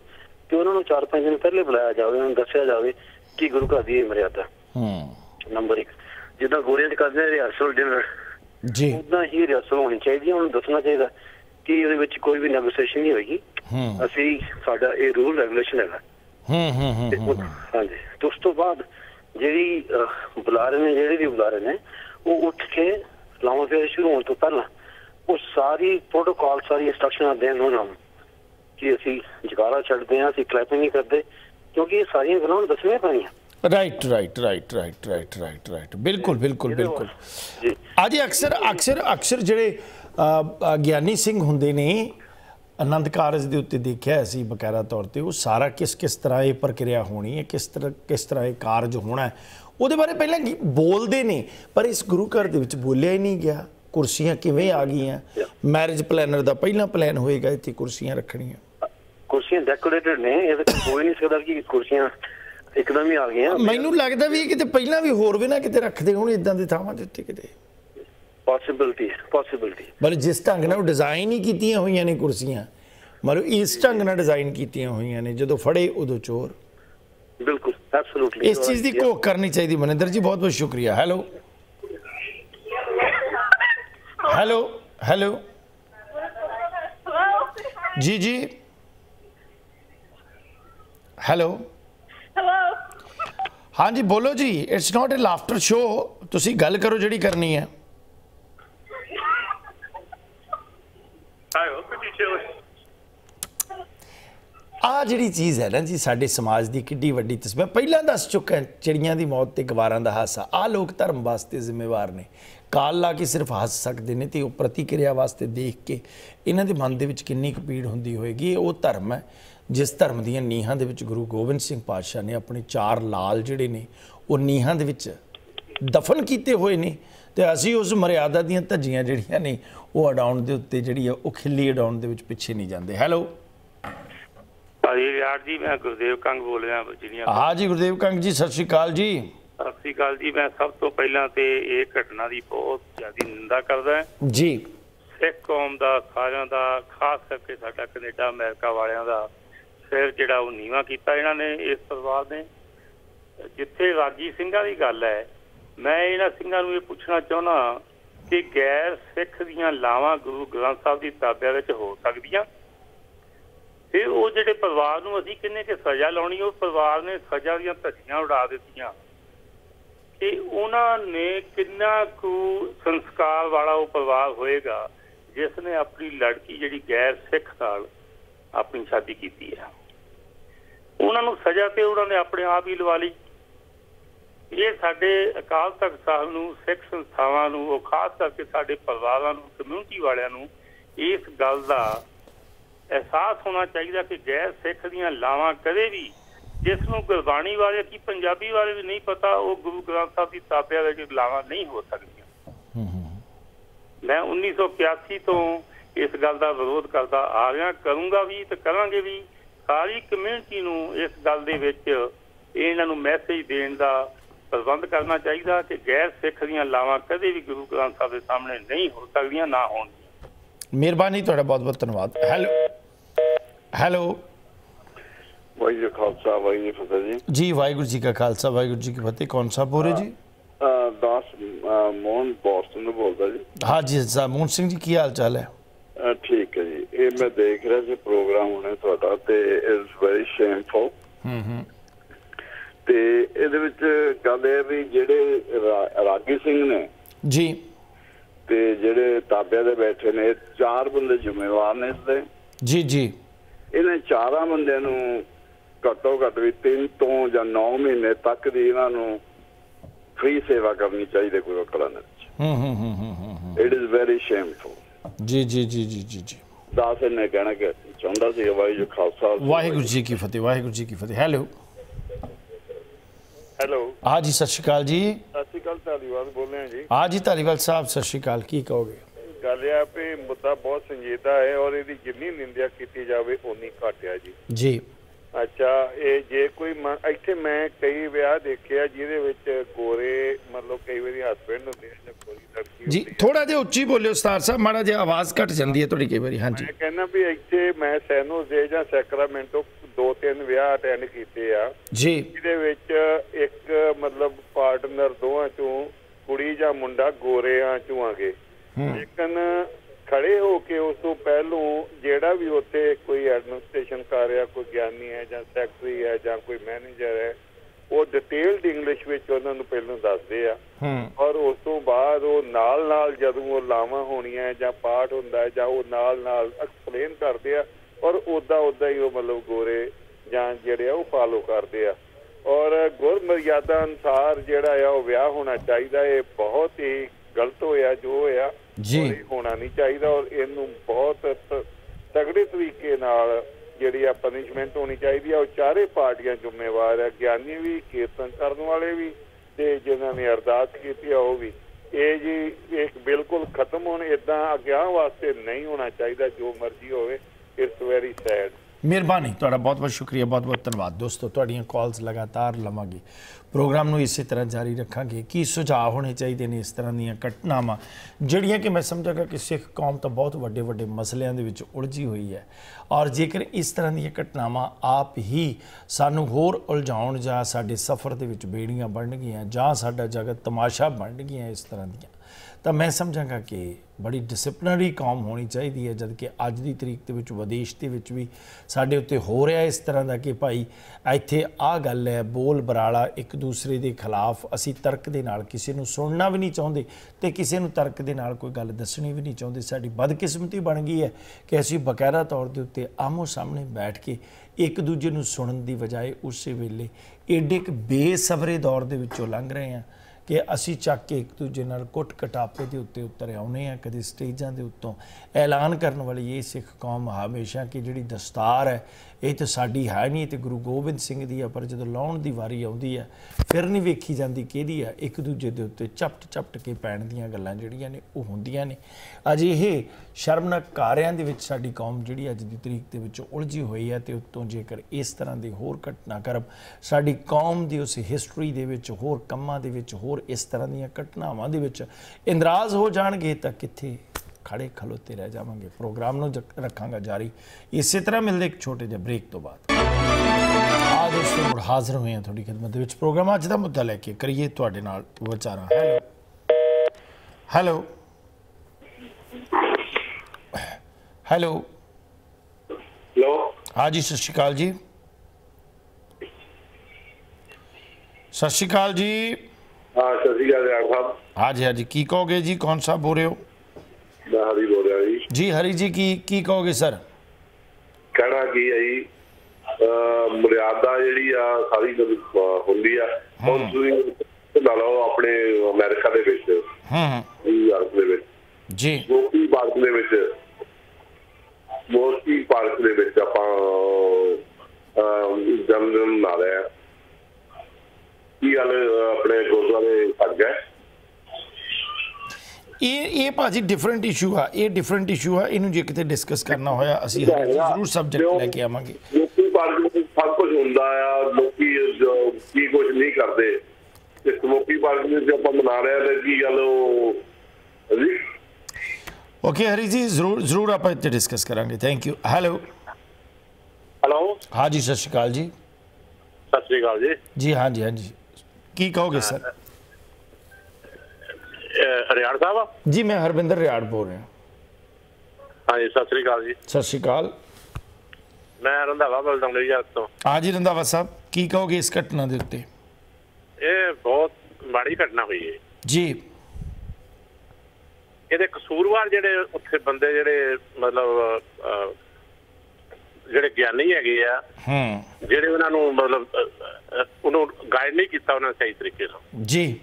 ਤੇ ਉਹਨਾਂ ਨੂੰ 4-5 ਦਿਨ ਪਹਿਲੇ ਬੁਲਾਇਆ ਜਾਵੇ ਉਹਨਾਂ ਨੂੰ ਦੱਸਿਆ ਜਾਵੇ ਕਿ ਗੁਰੂ ਘਰ ਦੀ ਮਰਿਆਦਾ। ਹੂੰ। ਨੰਬਰ 1 ਜਿੱਦਾਂ ਗੋਰਿਆਂ 'ਚ ਕਰਦੇ ਆ ਰਿਹਰਸਲ ਡਿਨਰ ਜੀ। ਉਦਾਂ ਹੀ ਰਿਹਰਸਲ ਹੋਣੀ ਚਾਹੀਦੀ ਹੈ ਉਹਨੂੰ ਦੱਸਣਾ ਚਾਹੀਦਾ ਕਿ ਇਹਦੇ ਵਿੱਚ ਕੋਈ ਵੀ ਨੈਗੋਸੀਏਸ਼ਨ ਨਹੀਂ ਹੋਏਗੀ। ਹੂੰ। ਅਸੀਂ ਸਾਡਾ ਇਹ ਰੂਲ ਰੈਗੂਲੇਸ਼ਨ ਹੈਗਾ। ਹੂੰ ਹੂੰ ਹੂੰ ਹਾਂਜੀ। ਤੇ ਉਸ ਤੋਂ ਬਾਅਦ ਜਿਹੜੀ ਅਹ, ਬੁਲਾ ਰਹੇ ਨੇ ਜਿਹੜੇ ਵੀ ਬੁਲਾ ਰਹੇ ਨੇ ਉਹ ਉੱਠ ਕੇ ਲਾਵਾਂ ਫੇਰ ਸ਼ੁਰੂ ਹੋਣ ਤੋਂ ਪਹਿਲਾਂ ਉਹ ਸਾਰੀ ਪ੍ਰੋਟੋਕਾਲ ਸਾਰੀ ਇੰਸਟਰਕਸ਼ਨਾਂ ਦੇਣ ਉਹਨਾਂ ਨੂੰ ਕਿ ਅਸੀਂ ਜਗਾਰਾ ਛੱਡਦੇ ਹਾਂ ਅਸੀਂ ਕਲੈਪਿੰਗ ਨਹੀਂ ਕਰਦੇ। ਕਿਉਂਕਿ ਸਾਰੀਆਂ ਗੱਲਾਂ ਨੂੰ ਦੱਸਣੀਆਂ ਪੈਣੀਆਂ। Right right right right right right right ਬਿਲਕੁਲ ਬਿਲਕੁਲ ਬਿਲਕੁਲ। ਜੀ। ਅੱਜ ਅਕਸਰ ਅਕਸਰ ਅਕਸਰ ਜਿਹੜੇ ਗਿਆਨੀ ਸਿੰਘ ਹੁੰਦੇ ਨੇ ਆਨੰਦ ਕਾਰਜ ਦੇ ਉੱਤੇ ਦੇਖਿਆ ਅਸੀਂ ਬਕਾਇਦਾ ਤੌਰ ਤੇ ਉਹ ਸਾਰਾ ਕਿਸ ਕਿਸ ਤਰ੍ਹਾਂ ਇਹ ਪ੍ਰਕਿਰਿਆ ਹੋਣੀ ਹੈ ਕਿਸ ਤਰ੍ਹਾਂ ਕਿਸ ਤਰ੍ਹਾਂ ਇਹ ਕਾਰਜ ਹੋਣਾ ਉਹਦੇ ਬਾਰੇ ਪਹਿਲਾਂ ਬੋਲਦੇ ਨੇ ਪਰ ਇਸ ਗੁਰੂ ਘਰ ਦੇ ਵਿੱਚ ਬੋਲਿਆ ਹੀ ਨਹੀਂ ਗਿਆ। ਕੁਰਸੀਆਂ ਕਿਵੇਂ ਆ ਗਈਆਂ? ਮੈਰਿਜ ਪਲੈਨਰ ਦਾ ਪਹਿਲਾਂ ਪਲਾਨ ਹੋਏਗਾ ਇੱਥੇ ਕੁਰਸੀਆਂ ਰੱਖਣੀਆਂ। ਕੁਰਸੀਆਂ ਡੈਕੋਰੇਟਡ ਨੇ ਇਹਦੇ ਵਿੱਚ ਕੋਈ ਨਹੀਂ ਸਕਦਾ ਕਿ ਕੁਰਸੀਆਂ ਇੱਕਦਮ ਹੀ ਆ ਗਈਆਂ। ਮੈਨੂੰ ਲੱਗਦਾ ਵੀ ਇਹ ਕਿਤੇ ਪਹਿਲਾਂ ਵੀ ਹੋਰ ਵੀ ਨਾ ਕਿਤੇ ਰੱਖਦੇ ਹੋਣ ਇਦਾਂ ਦੇ ਥਾਵਾਂ ਦੇ ਉੱਤੇ ਕਿਤੇ। ਪੋਸਿਬਿਲਿਟੀ ਪੋਸਿਬਿਲਿਟੀ ਮਤਲਬ ਜਿਸ ਢੰਗ ਨਾਲ ਉਹ ਡਿਜ਼ਾਈਨ ਹੀ ਕੀਤੀਆਂ ਹੋਈਆਂ ਨੇ ਕੁਰਸੀਆਂ ਮਤਲਬ ਇਸ ਢੰਗ ਨਾਲ ਡਿਜ਼ਾਈਨ ਕੀਤੀਆਂ ਹੋਈਆਂ ਨੇ ਜਦੋਂ ਫੜੇ ਉਦੋਂ ਚੋਰ। ਬਿਲਕੁਲ ਐਬਸੋਲੂਟਲੀ ਇਸ ਚੀਜ਼ ਦੀ ਕੋਖ ਕਰਨੀ ਚਾਹੀਦੀ ਮਨਿੰਦਰ ਜੀ ਬਹੁਤ ਬਹੁਤ ਸ਼ੁਕਰੀਆ ਹੈਲੋ ਹੈਲੋ ਹੈਲੋ ਜੀ ਜੀ। Hello Hello. ਹਾਂਜੀ ਬੋਲੋ ਜੀ। It's not a laughter show ਤੁਸੀਂ ਗੱਲ ਕਰੋ ਜਿਹੜੀ ਕਰਨੀ ਹੈ. ਆ ਜਿਹੜੀ ਚੀਜ਼ ਹੈ ਨਾ ਜੀ ਸਾਡੇ ਸਮਾਜ ਦੀ ਕਿੱਡੀ ਵੱਡੀ ਤਸਵੀਰ। ਪਹਿਲਾਂ ਦੱਸ ਚੁੱਕਾ ਚਿੜੀਆਂ ਦੀ ਮੌਤ ਤੇ ਗਵਾਰਾਂ ਦਾ ਹਾਸਾ। ਆ ਲੋਕ ਧਰਮ ਵਾਸਤੇ ਜ਼ਿੰਮੇਵਾਰ ਨੇ। ਕਾਲ ਲਾ ਕੇ ਸਿਰਫ ਹੱਸ ਸਕਦੇ ਨੇ ਤੇ ਉਹ ਪ੍ਰਤੀਕਿਰਿਆ ਵਾਸਤੇ ਦੇਖ ਕੇ ਇਹਨਾਂ ਦੇ ਮਨ ਦੇ ਵਿੱਚ ਕਿੰਨੀ ਕੁ ਪੀੜ ਹੁੰਦੀ ਹੋਏਗੀ ਉਹ ਧਰਮ ਹੈ। ਜਿਸ ਧਰਮ ਦੀਆਂ ਨੀਹਾਂ ਦੇ ਵਿੱਚ ਗੁਰੂ ਗੋਬਿੰਦ ਸਿੰਘ ਪਾਤਸ਼ਾਹ ਨੇ ਆਪਣੇ ਚਾਰ ਲਾਲ ਜਿਹੜੇ ਨੇ ਉਹ ਨੀਹਾਂ ਦੇ ਵਿੱਚ ਦਫਨ ਕੀਤੇ ਹੋਏ ਨੇ ਤੇ ਅਸੀਂ ਉਸ ਮਰਿਆਦਾ ਦੀਆਂ ਧੱਜੀਆਂ ਜਿਹੜੀਆਂ ਨੇ ਉਹ ਅਡਾਉਣ ਦੇ ਉੱਤੇ ਜਿਹੜੀ ਆ ਉਹ ਖਿੱਲੀ ਅਡਾਉਣ ਦੇ ਵਿੱਚ ਪਿੱਛੇ ਨਹੀਂ ਜਾਂਦੇ। ਹੈਲੋ। ਭਾਜੀ ਯਾਰ ਜੀ ਮੈਂ ਗੁਰਦੇਵ ਕੰਗ ਬੋਲ ਰਿਹਾ ਵਰਜੀਨੀਆ ਤੋਂ। ਹਾਂ ਜੀ ਗੁਰਦੇਵ ਕੰਗ ਜੀ ਸਤਿ ਸ਼੍ਰੀ ਅਕਾਲ ਜੀ। ਸਤਿ ਸ੍ਰੀ ਅਕਾਲ ਜੀ ਮੈਂ ਸਭ ਤੋਂ ਪਹਿਲਾਂ ਤੇ ਇਹ ਘਟਨਾ ਦੀ ਬਹੁਤ ਜ਼ਿਆਦਾ ਨਿੰਦਾ ਕਰਦਾ ਜੀ। ਸਿੱਖ ਕੌਮ ਦਾ ਸਾਰਿਆਂ ਦਾ ਖਾਸ ਕਰਕੇ ਸਾਡਾ ਕੈਨੇਡਾ ਅਮਰੀਕਾ ਵਾਲਿਆਂ ਦਾ ਸਿਰ ਜਿਹੜਾ ਉਹ ਨੀਵਾ ਕੀਤਾ ਇਹਨਾਂ ਨੇ ਇਸ ਪਰਿਵਾਰ ਨੇ। ਜਿੱਥੇ ਰਾਗੀ ਸਿੰਘਾਂ ਦੀ ਗੱਲ ਹੈ, ਮੈਂ ਇਹਨਾਂ ਸਿੰਘਾਂ ਨੂੰ ਇਹ ਪੁੱਛਣਾ ਚਾਹੁੰਦਾ ਕਿ ਗੈਰ ਸਿੱਖ ਦੀਆਂ ਲਾਵਾਂ ਗੁਰੂ ਗ੍ਰੰਥ ਸਾਹਿਬ ਦੀ ਤਾਬਿਆ ਵਿੱਚ ਹੋ ਸਕਦੀਆਂ? ਤੇ ਉਹ ਜਿਹੜੇ ਪਰਿਵਾਰ ਨੂੰ ਅਸੀਂ ਕਿੰਨੇ ਕਿ ਸਜ਼ਾ ਲਾਉਣੀ, ਉਹ ਪਰਿਵਾਰ ਨੇ ਸਜ਼ਾ ਦੀਆਂ ਧੱਜੀਆਂ ਉਡਾ ਦਿੱਤੀਆਂ। ਕਿ ਉਹਨਾਂ ਨੇ ਕਿੰਨਾ ਕੁ ਸੰਸਕਾਰ ਵਾਲਾ ਉਹ ਪਰਿਵਾਰ ਹੋਏਗਾ, ਜਿਸ ਨੇ ਆਪਣੀ ਲੜਕੀ ਜਿਹੜੀ ਗੈਰ ਸਿੱਖ ਨਾਲ ਆਪਣੀ ਸ਼ਾਦੀ ਕੀਤੀ ਹੈ। ਉਹਨਾਂ ਨੂੰ ਸਜ਼ਾ ਤੇ ਉਹਨਾਂ ਨੇ ਆਪਣੇ ਆਪ ਹੀ ਲਵਾ ਲਈ। ਇਹ ਸਾਡੇ ਅਕਾਲ ਤਖਤ ਸਾਹਿਬ ਨੂੰ ਸਿੱਖ ਸੰਸਥਾਵਾਂ ਨੂੰ ਉਹ ਖਾਸ ਕਰਕੇ ਸਾਡੇ ਪਰਿਵਾਰਾਂ ਨੂੰ ਕਮਿਊਨਿਟੀ ਵਾਲਿਆਂ ਨੂੰ ਇਸ ਗੱਲ ਦਾ ਅਹਿਸਾਸ ਹੋਣਾ ਚਾਹੀਦਾ ਕਿ ਗੈਰ ਸਿੱਖ ਦੀਆਂ ਲਾਵਾਂ ਕਦੇ ਵੀ ਜਿਸ ਨੂੰ ਗੁਰਬਾਣੀ ਵਾਲੇ ਕੀ ਪੰਜਾਬੀ ਵਾਲੇ ਵੀ ਨਹੀਂ ਪਤਾ ਉਹ ਗੁਰੂ ਗ੍ਰੰਥ ਸਾਹਿਬ ਦੀ ਤਾਬਿਆ ਵਿੱਚ ਲਾਵਾਂ ਨਹੀਂ ਹੋ ਸਕਦੀਆਂ। ਮੈਂ 1981 ਤੋਂ ਇਸ ਗੱਲ ਦਾ ਵਿਰੋਧ ਕਰਦਾ ਆ ਰਿਹਾ ਕਰੂੰਗਾ ਵੀ ਤੇ ਕਰਾਂਗੇ ਵੀ। ਸਾਰੀ ਕਮਿਊਨਿਟੀ ਨੂੰ ਇਸ ਗੱਲ ਦੇ ਵਿੱਚ ਇਹਨਾਂ ਨੂੰ ਮੈਸੇਜ ਦੇਣ ਦਾ ਪ੍ਰਬੰਧ ਕਰਨਾ ਚਾਹੀਦਾ ਕਿ ਗੈਰ ਸਿੱਖ ਦੀਆਂ ਲਾਵਾਂ ਕਦੇ ਵੀ ਗੁਰੂ ਗ੍ਰੰਥ ਸਾਹਿਬ ਦੇ ਸਾਹਮਣੇ ਨਹੀਂ ਹੋ ਸਕਦੀਆਂ ਨਾ ਹੋਣ। ਮਿਹਰਬਾਨੀ ਤੁਹਾਡਾ ਬਹੁਤ ਬਹੁਤ ਧੰਨਵਾਦ। ਹੈਲੋ ਹੈਲੋ ਵਾਹਿਗੁਰੂ ਖਾਲਸਾ ਵਾਹਿਗੁਰੂ ਜੀ ਕੀ ਫਤਿਹ ਜੀ। ਜੀ ਵਾਹਿਗੁਰੂ ਜੀ ਕਾ ਖਾਲਸਾ ਵਾਹਿਗੁਰੂ ਜੀ ਕੀ ਫਤਿਹ। ਕੌਣ ਸਾਹਿਬ ਬੋਲ ਰਹੇ ਜੀ? ਦਾਸ ਮੋਹਨ ਬੋਸਟਨ ਤੋਂ ਬੋਲਦਾ ਜੀ। ਹਾਂ ਜੀ ਸਾਹਿਬ ਮੋਹਨ ਸਿੰਘ ਜੀ ਕੀ ਹਾਲ ਚਾਲ ਹੈ? ਠੀਕ ਹੈ ਇਹ ਮੈਂ ਦੇਖ ਰਿਹਾ ਸੀ ਪ੍ਰੋਗਰਾਮ ਹੁਣੇ ਤੁਹਾਡਾ ਤੇ ਇਟਸ ਵੈਰੀ ਸ਼ੇਮਫੁਲ ਹੂੰ ਹੂੰ। ਤੇ ਇਹਦੇ ਵਿੱਚ ਗੱਲ ਇਹ ਵੀ ਜਿਹੜੇ ਰਾਗੀ ਸਿੰਘ ਨੇ ਜੀ। ਤੇ ਜਿਹੜੇ ਤਾਬਿਆਂ ਦੇ ਬੈਠੇ ਨੇ ਚਾਰ ਬੰਦੇ ਜ਼ਿੰਮੇਵਾਰ ਨੇ ਇਸ ਦੇ। ਜੀ ਜੀ। ਇਹਨਾਂ ਚਾਰਾਂ ਬੰਦਿਆਂ ਨੂੰ ਘੱਟੋ ਘੱਟ ਵੀ 3 ਤੋਂ ਜਾਂ 9 ਮਹੀਨੇ ਤੱਕ ਦੀ ਇਹਨਾਂ ਨੂੰ ਫ੍ਰੀ ਸੇਵਾ ਕਰਨੀ ਚਾਹੀਦੀ ਕੋਈ ਵਕਲਾਂ ਦੇ ਵਿੱਚ। ਹੂੰ ਹੂੰ। ਇਟ ਇਜ਼ ਵੈਰੀ ਸ਼ੇਮਫੁਲ ਜੀ ਜੀ ਜੀ ਜੀ ਜੀ ਜੀ। ਦਾਸ ਨੇ ਕਹਿਣਾ ਕਿ ਚਾਹੁੰਦਾ ਸੀ ਵਾਹਿਗੁਰੂ ਜੀ ਕਾ ਖਾਲਸਾ ਵਾਹਿਗੁਰੂ ਜੀ ਕੀ ਫਤਿਹ। ਵਾਹਿਗੁਰੂ ਜੀ ਕੀ ਫਤਿਹ ਹੈਲੋ ਹੈਲੋ ਹਾਂ ਜੀ ਸਤਿ ਸ਼੍ਰੀ ਅਕਾਲ ਜੀ। ਸਤਿ ਸ਼੍ਰੀ ਅਕਾਲ ਧਾਲੀਵਾਲ ਬੋਲ ਰਹੇ ਹਾਂ ਜੀ। ਹਾਂ ਜੀ ਧਾਲੀਵਾਲ ਸਾਹਿਬ ਸਤਿ ਸ਼੍ਰੀ ਅਕਾਲ ਕੀ ਕਹੋਗੇ? ਗੱਲ ਇਹ ਆ ਵੀ ਮੁੱਦਾ ਬਹੁਤ ਸੰਜੀਦਾ ਹੈ ਔਰ ਇਹਦੀ ਜਿੰਨੀ ਨਿੰਦਿਆ ਕੀਤੀ ਜਾਵੇ ਉਨੀ ਘੱਟ ਆ ਜੀ। ਜੀ। ਅੱਛਾ ਇਹ ਜੇ ਕੋਈ ਇੱਥੇ ਮੈਂ ਕਈ ਵਿਆਹ ਦੇਖਿਆ ਜਿਹਦੇ ਵਿੱਚ ਗੋਰੇ ਮਤਲਬ ਕਈ ਵਾਰੀ ਹਸਬੰਡ ਹੁੰਦੇ ਆ ਜਾਂ ਕੋਈ ਲੜਕੀ ਜੀ ਆ। ਥੋੜਾ ਜਿਹਾ ਉੱਚੀ ਬੋਲਿਓ ਉਸਤਾਦ ਸਾਹਿਬ ਮਾੜਾ ਜਿਹਾ ਆਵਾਜ਼ ਘਟ ਜਾਂਦੀ ਹੈ ਤੁਹਾਡੀ ਕਈ ਵਾਰੀ ਹਾਂਜੀ। ਮੈਂ ਕਹਿੰਦਾ ਵੀ ਇੱਥੇ ਮੈਂ ਸੈਨੋ ਦੇ ਜਾਂ ਸੈਕਰਾਮੈਂਟੋ ਦੋ ਤਿੰਨ ਵਿਆਹ ਅਟੈਂਡ ਕੀਤੇ ਆ। ਜੀ। ਜਿਹਦੇ ਵਿੱਚ ਇੱਕ ਮਤਲਬ ਪਾਰਟਨਰ ਦੋਵਾਂ ਚੋਂ ਕੁੜੀ ਜਾਂ ਮੁੰਡਾ ਗੋਰਿਆਂ ਚੋਂ ਆਗੇ ਲੇਕਿਨ ਖੜੇ ਹੋ ਕੇ ਉਸ ਤੋਂ ਪਹਿਲੋਂ ਜਿਹੜਾ ਵੀ ਉੱਥੇ ਕੋਈ ਐਡਮਿਨਿਸਟ੍ਰੇਸ਼ਨ ਕਰ ਰਿਹਾ ਕੋਈ ਗਿਆਨੀ ਹੈ ਜਾਂ ਸੈਕਟਰੀ ਹੈ ਜਾਂ ਕੋਈ ਮੈਨੇਜਰ ਹੈ ਉਹ ਡਿਟੇਲਡ ਇੰਗਲਿਸ਼ ਵਿੱਚ ਉਹਨਾਂ ਨੂੰ ਪਹਿਲਾਂ ਦੱਸਦੇ ਆ। ਹੂੰ। ਔਰ ਉਸ ਤੋਂ ਬਾਅਦ ਉਹ ਨਾਲ ਨਾਲ ਜਦੋਂ ਉਹ ਲਾਵਾਂ ਹੋਣੀਆਂ ਜਾਂ ਪਾਠ ਹੁੰਦਾ ਹੈ ਜਾਂ ਉਹ ਨਾਲ ਨਾਲ ਐਕਸਪਲੇਨ ਕਰਦੇ ਆ ਔਰ ਉਦਾਂ ਉਦਾਂ ਹੀ ਉਹ ਮਤਲਬ ਗੋਰੇ ਜਾਂ ਜਿਹੜੇ ਆ ਉਹ ਫਾਲੋ ਕਰਦੇ ਆ। ਔਰ ਗੁਰ ਮਰਿਆਦਾ ਅਨਸਾਰ ਜਿਹੜਾ ਆ ਉਹ ਵਿਆਹ ਹੋਣਾ ਚਾਹੀਦਾ ਇਹ ਬਹੁਤ ਹੀ ਗਲਤ ਹੋਇਆ ਜੋ ਹੋਇਆ। ਜੀ। ਹੋਣਾ ਨਹੀਂ ਚਾਹੀਦਾ ਔਰ ਇਹਨੂੰ ਬਹੁਤ ਤਗੜੇ ਤਰੀਕੇ ਨਾਲ ਜਿਹੜੀ ਆ ਪਨਿਸ਼ਮੈਂਟ ਹੋਣੀ ਚਾਹੀਦੀ ਆ। ਉਹ ਚਾਰੇ ਪਾਰਟੀਆਂ ਜ਼ਿੰਮੇਵਾਰ ਆ। ਗਿਆਨੀ ਵੀ ਕੀਰਤਨ ਕਰਨ ਵਾਲੇ ਵੀ ਤੇ ਜਿਨ੍ਹਾਂ ਨੇ ਅਰਦਾਸ ਕੀਤੀ ਆ ਉਹ ਵੀ। ਇਹ ਜੀ ਇੱਕ ਬਿਲਕੁਲ ਖਤਮ ਹੋਣ ਇਦਾਂ ਅਗਿਆਹ ਵਾਸਤੇ ਨਹੀਂ ਹੋਣਾ ਚਾਹੀਦਾ ਜੋ ਮਰਜ਼ੀ ਹੋਵੇ ਇਟਸ ਵੈਰੀ ਸੈਡ ਮਿਹਰਬਾਨੀ। ਤੁਹਾਡਾ ਬਹੁਤ ਬਹੁਤ ਸ਼ੁਕਰੀਆ ਬਹੁਤ ਬਹੁਤ ਧੰਨਵਾਦ। ਦੋਸਤੋ ਤੁਹਾਡੀਆਂ ਕਾਲਸ ਲਗਾਤਾਰ ਲਵਾਂਗੇ। ਪ੍ਰੋਗਰਾਮ ਨੂੰ ਇਸੇ ਤਰ੍ਹਾਂ ਜਾਰੀ ਰੱਖਾਂਗੇ ਕੀ ਸੁਝਾਅ ਹੋਣੇ ਚਾਹੀਦੇ ਨੇ ਇਸ ਤਰ੍ਹਾਂ ਦੀਆਂ ਘਟਨਾਵਾਂ, ਜਿਹੜੀਆਂ ਕਿ ਮੈਂ ਸਮਝਾਂਗਾ ਕਿ ਸਿੱਖ ਕੌਮ ਤਾਂ ਬਹੁਤ ਵੱਡੇ ਵੱਡੇ ਮਸਲਿਆਂ ਦੇ ਵਿੱਚ ਉਲਝੀ ਹੋਈ ਹੈ। ਔਰ ਜੇਕਰ ਇਸ ਤਰ੍ਹਾਂ ਦੀਆਂ ਘਟਨਾਵਾਂ ਆਪ ਹੀ ਸਾਨੂੰ ਹੋਰ ਉਲਝਾਉਣ ਜਾਂ ਸਾਡੇ ਸਫ਼ਰ ਦੇ ਵਿੱਚ ਬੇੜੀਆਂ ਬਣਨਗੀਆਂ ਜਾਂ ਸਾਡਾ ਜਗਤ ਤਮਾਸ਼ਾ ਬਣਨਗੀਆਂ ਇਸ ਤਰ੍ਹਾਂ ਦੀਆਂ ਤਾਂ ਮੈਂ ਸਮਝਾਂਗਾ ਕਿ ਬੜੀ ਡਿਸਪਲਿਨਰੀ ਕੌਮ ਹੋਣੀ ਚਾਹੀਦੀ ਹੈ, ਜਦ ਕਿ ਅੱਜ ਦੀ ਤਰੀਕ ਦੇ ਵਿੱਚ, ਵਿਦੇਸ਼ ਦੇ ਵਿੱਚ ਵੀ ਸਾਡੇ ਉੱਤੇ ਹੋ ਰਿਹਾ ਇਸ ਤਰ੍ਹਾਂ ਦਾ ਕਿ ਭਾਈ ਇੱਥੇ ਆਹ ਗੱਲ ਹੈ, ਬੋਲ ਬਰਾਲਾ ਇੱਕ ਦੂਸਰੇ ਦੇ ਖਿਲਾਫ ਅਸੀਂ ਤਰਕ ਦੇ ਨਾਲ ਕਿਸੇ ਨੂੰ ਸੁਣਨਾ ਵੀ ਨਹੀਂ ਚਾਹੁੰਦੇ ਤੇ ਕਿਸੇ ਨੂੰ ਤਰਕ ਦੇ ਨਾਲ ਕੋਈ ਗੱਲ ਦੱਸਣੀ ਵੀ ਨਹੀਂ ਚਾਹੁੰਦੇ। ਸਾਡੀ ਬਦਕਿਸਮਤੀ ਬਣ ਗਈ ਹੈ ਕਿ ਅਸੀਂ ਬਕਾਇਦਾ ਤੌਰ ਦੇ ਉੱਤੇ ਆਮੋ ਸਾਹਮਣੇ ਬੈਠ ਕੇ ਇੱਕ ਦੂਜੇ ਨੂੰ ਸੁਣਨ ਦੀ ਬਜਾਏ ਉਸੇ ਵੇਲੇ ਏਡੇ ਇੱਕ ਬੇਸਬਰੇ ਦੌਰ ਦੇ ਵਿੱਚੋਂ ਲੰਘ ਰਹੇ ਹਾਂ। ਕਿ ਅਸੀਂ ਚੱਕ ਕੇ ਇੱਕ ਦੂਜੇ ਨਾਲ ਕੁੱਟ ਕਟਾਪੇ ਦੇ ਉੱਤੇ ਉਤਰ ਆਉਨੇ ਆ, ਕਦੇ ਸਟੇਜਾਂ ਦੇ ਉੱਤੋਂ। ਐਲਾਨ ਕਰਨ ਵਾਲੀ ਇਹ ਸਿੱਖ ਕੌਮ ਹਮੇਸ਼ਾ ਕਿ ਜਿਹੜੀ ਦਸਤਾਰ ਹੈ ਇਹ ਤਾਂ ਸਾਡੀ ਹੈ ਨਹੀਂ ਤੇ ਗੁਰੂ ਗੋਬਿੰਦ ਸਿੰਘ ਦੀ ਆ, ਪਰ ਜਦੋਂ ਲਾਉਣ ਦੀ ਵਾਰੀ ਆਉਂਦੀ ਹੈ ਫਿਰ ਨਹੀਂ ਵੇਖੀ ਜਾਂਦੀ ਕਿਹਦੀ ਆ, ਇੱਕ ਦੂਜੇ ਦੇ ਉੱਤੇ ਚਪਟ ਚਪਟ ਕੇ ਪੈਣ ਦੀਆਂ ਗੱਲਾਂ ਜਿਹੜੀਆਂ ਨੇ, ਉਹ ਹੁੰਦੀਆਂ ਨੇ। ਅੱਜ ਇਹ ਸ਼ਰਮਨਾਕ ਕਾਰਿਆਂ ਦੇ ਵਿੱਚ ਸਾਡੀ ਕੌਮ ਜਿਹੜੀ ਅੱਜ ਦੀ ਤਰੀਕ ਦੇ ਵਿੱਚ ਉਲਝੀ ਹੋਈ ਹੈ ਤੇ ਉੱਤੋਂ ਜੇਕਰ ਇਸ ਤਰ੍ਹਾਂ ਦੇ ਹੋਰ ਘਟਨਾਕ੍ਰਮ ਸਾਡੀ ਕੌਮ ਦੀ ਉਸ ਹਿਸਟਰੀ ਦੇ ਵਿੱਚ, ਹੋਰ ਕੰਮਾਂ ਦੇ ਵਿੱਚ, ਹੋਰ ਇਸ ਤਰ੍ਹਾਂ ਦੀਆਂ ਘਟਨਾਵਾਂ ਦੇ ਵਿੱਚ ਇੰਦਰਾਜ਼ ਹੋ ਜਾਣਗੇ ਤਾਂ ਕਿੱਥੇ ਖੜੇ ਖਲੋਤੇ ਰਹਿ ਜਾਵਾਂਗੇ ਪ੍ਰੋਗਰਾਮ ਨੂੰ ਜ- ਰੱਖਾਂਗਾ ਜਾਰੀ ਇਸੇ ਤਰ੍ਹਾਂ ਮਿਲਦੇ ਇੱਕ ਛੋਟੇ ਜਿਹੇ ਬ੍ਰੇਕ ਤੋਂ ਬਾਅਦ ਆ ਦੋਸਤੋ ਮੁੜ ਹਾਜ਼ਰ ਹੋਏ ਹਾਂ ਤੁਹਾਡੀ ਖidmat ਦੇ ਵਿੱਚ ਪ੍ਰੋਗਰਾਮ ਅੱਜ ਦਾ ਮੁੱਦਾ ਲੈ ਕੇ ਕਰੀਏ ਤੁਹਾਡੇ ਨਾਲ ਵਿਚਾਰਾਂ ਹੈਲੋ ਹੈਲੋ ਹੈਲੋ ਲੋ ਹਾਂਜੀ ਸਤਿ ਸ਼੍ਰੀ ਅਕਾਲ ਜੀ ਸਤਿ ਸ਼੍ਰੀ ਅਕਾਲ ਜੀ ਹਾਂ ਸਤਿ ਸ਼੍ਰੀ ਅਕਾਲ ਜਨਾਬ ਸਾਹਿਬ ਹਾਂਜੀ ਹਾਂਜੀ ਕੀ ਕਹੋਗੇ ਜੀ ਕੌਣ ਸਾਹਿਬ ਬੋਲ ਰਹੇ ਹੋ ਮੈਂ ਹਰੀ ਬੋਲ ਰਿਹਾ ਜੀ। ਜੀ ਹਰੀ ਜੀ ਕੀ ਕੀ ਕਹੋਗੇ ਸਰ? ਕਹਿਣਾ ਕੀ ਹੈ ਜੀ? ਮਰਿਆਦਾ ਜਿਹੜੀ ਆ ਸਾਰੀ ਹੁੰਦੀ ਆ ਹੁਣ ਤੁਸੀਂ ਲਾ ਲਓ ਆਪਣੇ ਅਮਰੀਕਾ ਦੇ ਵਿੱਚ। ਹੂੰ ਹੂੰ। ਨਿਊਯਾਰਕ ਦੇ ਵਿੱਚ। ਜੀ। ਮੋਕੀ ਪਾਰਕ ਦੇ ਵਿੱਚ। ਮੋਕੀ ਪਾਰਕ ਦੇ ਵਿੱਚ ਆਪਾਂ ਜਨਮ ਰਹੇ ਆ ਕੀ ਗੱਲ ਆਪਣੇ ਗੁਰਦੁਆਰੇ ਗਏ? ਇਹ ਇਹ ਭਾਜੀ ਡਿਫਰੈਂਟ ਇਸ਼ੂ ਆ ਇਹ ਡਿਫਰੈਂਟ ਇਸ਼ੂ ਆ ਇਹਨੂੰ ਜੇ ਕਿਤੇ ਡਿਸਕਸ ਕਰਨਾ ਹੋਇਆ ਅਸੀਂ ਜ਼ਰੂਰ ਸਬਜੈਕਟ ਲੈ ਕੇ ਆਵਾਂਗੇ। ਲੋਕੀ ਪਾਰਕ ਵਿੱਚ ਸਭ ਕੁਝ ਹੁੰਦਾ ਆ ਲੋਕੀ ਕੀ ਕੁਝ ਨਹੀਂ ਕਰਦੇ। ਤੇ ਸਮੋਕੀ ਪਾਰਕ ਵਿੱਚ ਆਪਾਂ ਮਨਾ ਰਹੇ ਆ ਤੇ ਕੀ ਗੱਲ ਉਹ ਓਕੇ ਹਰੀ ਜੀ ਜ਼ਰੂਰ ਜ਼ਰੂਰ ਆਪਾਂ ਇੱਥੇ ਡਿਸਕਸ ਕਰਾਂਗੇ। ਥੈਂਕ ਯੂ ਹੈਲੋ ਹੈਲੋ ਹਾਂ ਜੀ ਸਤਿ ਸ਼੍ਰੀ ਅਕਾਲ ਜੀ। ਸਤਿ ਸ੍ਰੀ ਅਕਾਲ ਜੀ। ਜੀ ਹਾਂ ਜੀ ਹਾਂ ਜੀ। ਕੀ ਕਹੋਗੇ ਸਰ ਹਰਿਆਣ ਸਾਹਿਬ ਜੀ ਮੈਂ ਹਰਵਿੰਦਰ ਰਿਆੜ ਬੋਲ ਰਿਹਾ। ਹਾਂਜੀ ਸਤਿ ਸ੍ਰੀ ਅਕਾਲ ਜੀ। ਸਤਿ ਸ਼੍ਰੀ ਅਕਾਲ। ਮੈਂ ਰੰਧਾਵਾ ਬਲਦਮ ਲਈ ਯਾਰ ਤੋਂ। ਹਾਂ ਜੀ ਰੰਧਾਵਾ ਸਾਹਿਬ ਕੀ ਕਹੋਗੇ ਇਸ ਘਟਨਾ ਦੇ ਉੱਤੇ? ਇਹ ਬਹੁਤ ਮਾੜੀ ਘਟਨਾ ਹੋਈ ਹੈ ਜੀ। ਇਹਦੇ ਕਸੂਰਵਾਰ ਜਿਹੜੇ ਉੱਥੇ ਬੰਦੇ ਜਿਹੜੇ ਮਤਲਬ ਜਿਹੜੇ ਗਿਆਨੀ ਹੈਗੇ ਆ ਹੂੰ। ਜਿਹੜੇ ਉਹਨਾਂ ਨੂੰ ਮਤਲਬ ਉਹਨੂੰ ਗਾਈਡ ਨਹੀਂ ਕੀਤਾ ਉਹਨਾਂ ਸਹੀ ਤਰੀਕੇ ਨਾਲ। ਜੀ।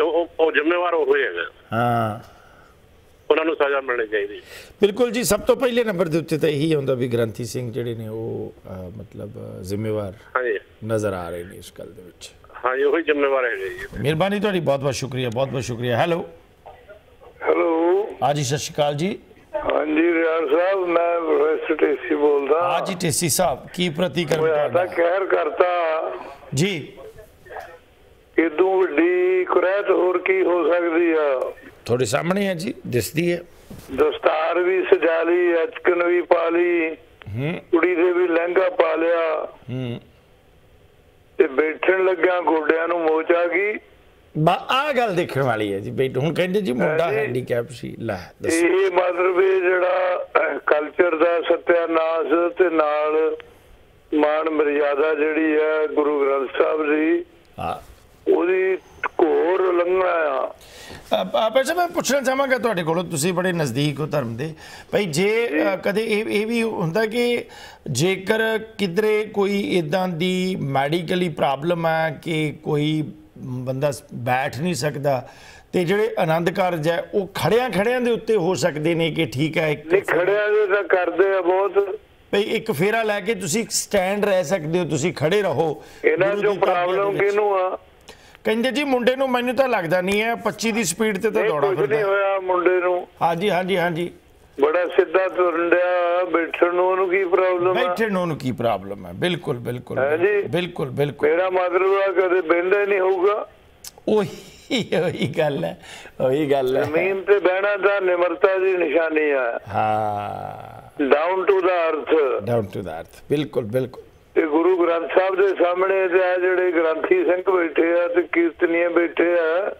ਉਹ- ਉਹ ਜ਼ਿੰਮੇਵਾਰ ਉਹ ਹੀ ਹੈਗਾ। ਹਾਂ। ਉਹਨਾਂ ਨੂੰ ਸਜ਼ਾ ਮਿਲਣੀ ਚਾਹੀਦੀ ਬਿਲਕੁਲ ਜੀ ਸਭ ਤੋਂ ਪਹਿਲੇ ਨੰਬਰ ਦੇ ਉੱਤੇ ਤਾਂ ਇਹੀ ਹੁੰਦਾ ਵੀ ਗ੍ਰੰਥੀ ਸਿੰਘ ਜਿਹੜੇ ਨੇ ਉਹ ਮਤਲਬ ਜ਼ਿੰਮੇਵਾਰ ਹਾਂਜੀ। ਨਜ਼ਰ ਆ ਰਹੇ ਨੇ ਇਸ ਗੱਲ ਦੇ ਵਿੱਚ। ਹਾਂਜੀ ਉਹੀ ਜ਼ਿੰਮੇਵਾਰ ਹੈਗੇ ਜੀ। ਮਿਹਰਬਾਨੀ ਤੁਹਾਡੀ ਬਹੁਤ ਬਹੁਤ ਸ਼ੁਕਰੀਆ ਬਹੁਤ ਬਹੁਤ ਸ਼ੁਕਰੀਆ। ਹੈਲੋ। ਹੈਲੋ। ਹਾਂ ਜੀ ਸਤਿ ਸ਼੍ਰੀ ਅਕਾਲ ਜੀ। ਹਾਂਜੀ ਰਿਆਰ ਸਾਹਿਬ ਮੈਂ ਪ੍ਰੋਫੈਸਰ ਟੇਸੀ ਬੋਲਦਾ। ਹਾਂ ਜੀ ਟੇਸੀ ਸਾਹਿਬ ਕੀ ਪ੍ਰਤੀਕਰਮ ਤੁਹਾਡਾ? ਕਹਿਰ ਕਰਤਾ। ਜੀ। ਇਦੋਂ ਵੱਡੀ ਕੁਰੈਤ ਹੋਰ ਕੀ ਹੋ ਸਕਦੀ ਆ? ਤੁਹਾਡੇ ਸਾਹਮਣੇ ਹੈ ਜੀ ਦਿਸਦੀ ਹੈ ਦਸਤਾਰ ਵੀ ਸਜਾ ਲਈ ਅਚਕਨ ਵੀ ਪਾ ਲਈ ਹੂੰ। ਕੁੜੀ ਦੇ ਵੀ ਲਹਿੰਗਾ ਪਾ ਲਿਆ। ਹੂੰ। ਤੇ ਬੈਠਣ ਲੱਗਾ ਗੋਡਿਆਂ ਨੂੰ ਮੋਚ ਆ ਗਈ। ਬਾ ਆ ਗੱਲ ਦੇਖਣ ਵਾਲੀ ਹੈ ਜੀ ਬਈ ਹੁਣ ਕਹਿੰਦੇ ਜੀ ਮੁੰਡਾ। ਹੈਂਡੀਕੈਪ ਸੀ ਲੈ ਦੱਸੋ। ਇਹ ਮਤਲਬ ਇਹ ਜਿਹੜਾ ਕਲਚਰ ਦਾ ਸਤਿਆਨਾਸ਼ ਤੇ ਨਾਲ ਮਾਨ ਮਰਿਆਦਾ ਜਿਹੜੀ ਹੈ ਗੁਰੂ ਗ੍ਰੰਥ ਸਾਹਿਬ ਦੀ ਹਾਂ। ਉਹਦੀ ਘੋਰ ਉਲੰਘਣਾ ਆ। ਪੈਸੇ ਮੈਂ ਪੁੱਛਣਾ ਚਾਹਾਂਗਾ ਤੁਹਾਡੇ ਕੋਲੋਂ ਤੁਸੀਂ ਬੜੇ ਨਜ਼ਦੀਕ ਹੋ ਧਰਮ ਦੇ। ਭਾਈ ਜੇ ਕਦੇ ਇਹ ਇਹ ਵੀ ਹੁੰਦਾ ਕਿ ਜੇਕਰ ਕਿਧਰੇ ਕੋਈ ਇਦਾਂ ਦੀ ਮੈਡੀਕਲੀ ਪ੍ਰੋਬਲਮ ਹੈ ਕਿ ਕੋਈ ਬੰਦਾ ਬੈਠ ਨਹੀਂ ਸਕਦਾ ਤੇ ਜਿਹੜੇ ਆਨੰਦ ਕਾਰਜ ਹੈ ਉਹ ਖੜਿਆਂ ਖੜਿਆਂ ਦੇ ਉੱਤੇ ਹੋ ਸਕਦੇ ਨੇ ਕਿ ਠੀਕ ਹੈ ਨਹੀਂ ਇੱਕ ਖੜਿਆਂ ਦੇ ਤਾਂ ਕਰਦੇ ਆ ਬਹੁਤ। ਭਈ ਇੱਕ ਫੇਰਾ ਲੈ ਕੇ ਤੁਸੀਂ ਸਟੈਂਡ ਰਹਿ ਸਕਦੇ ਹੋ ਤੁਸੀਂ ਖੜੇ ਰਹੋ। ਇਹਨਾਂ ਤਾਬੀਅਤ ਪ੍ਰੋਬਲਮ। ਕਿਹਨੂੰ ਆ? ਕਹਿੰਦੇ ਜੀ ਮੁੰਡੇ ਨੂੰ ਮੈਨੂੰ ਤਾਂ ਲੱਗਦਾ ਨਹੀਂ ਹੈ 25 ਦੀ ਸਪੀਡ ਤੇ ਤਾਂ ਦੌੜਾ ਕੁਝ ਨਹੀਂ ਫਿਰਦਾ। ਹੋਇਆ ਮੁੰਡੇ ਨੂੰ। ਹਾਂਜੀ ਹਾਂਜੀ ਹਾਂਜੀ। ਬੜਾ ਸਿੱਧਾ ਤੁਰਨ ਡਿਆ ਬੈਠਣ ਨੂੰ ਉਹਨੂੰ ਕੀ ਪ੍ਰੋਬਲਮ ਆ? ਬੈਠੇ ਨੂੰ ਉਹਨੂੰ ਕੀ ਪ੍ਰੋਬਲਮ ਹੈ ਬਿਲਕੁਲ ਬਿਲਕੁਲ ਹੈ। ਬਿਲਕੁਲ ਬਿਲਕੁਲ ਮੇਰਾ ਮਤਲਬ ਕਦੇ ਬਹਿੰਦਾ ਹੀ ਨਹੀਂ ਹੋਊਗਾ। ਉਹੀ ਉਹੀ ਗੱਲ ਹੈ ਉਹੀ ਗੱਲ ਹੈ। ਜ਼ਮੀਨ ਤੇ ਬਹਿਣਾ ਤਾਂ ਨਿਮਰਤਾ ਦੀ ਨਿਸ਼ਾਨੀ ਆ। ਹਾਂ। ਡਾਊਨ ਟੂ ਦਾ ਅਰਥ ਡਾਊਨ ਟੂ ਦਾ ਅਰਥ ਬਿਲਕੁਲ ਬਿਲਕੁਲ। ਤੇ ਗੁਰੂ ਗ੍ਰੰਥ ਸਾਹਿਬ ਦੇ ਸਾਹਮਣੇ ਤੇ ਆ ਜਿਹੜੇ ਗ੍ਰੰਥੀ ਸਿੰਘ ਬੈਠੇ ਆ ਤੇ ਕੀਰਤਨੀਏ ਬੈਠੇ ਆ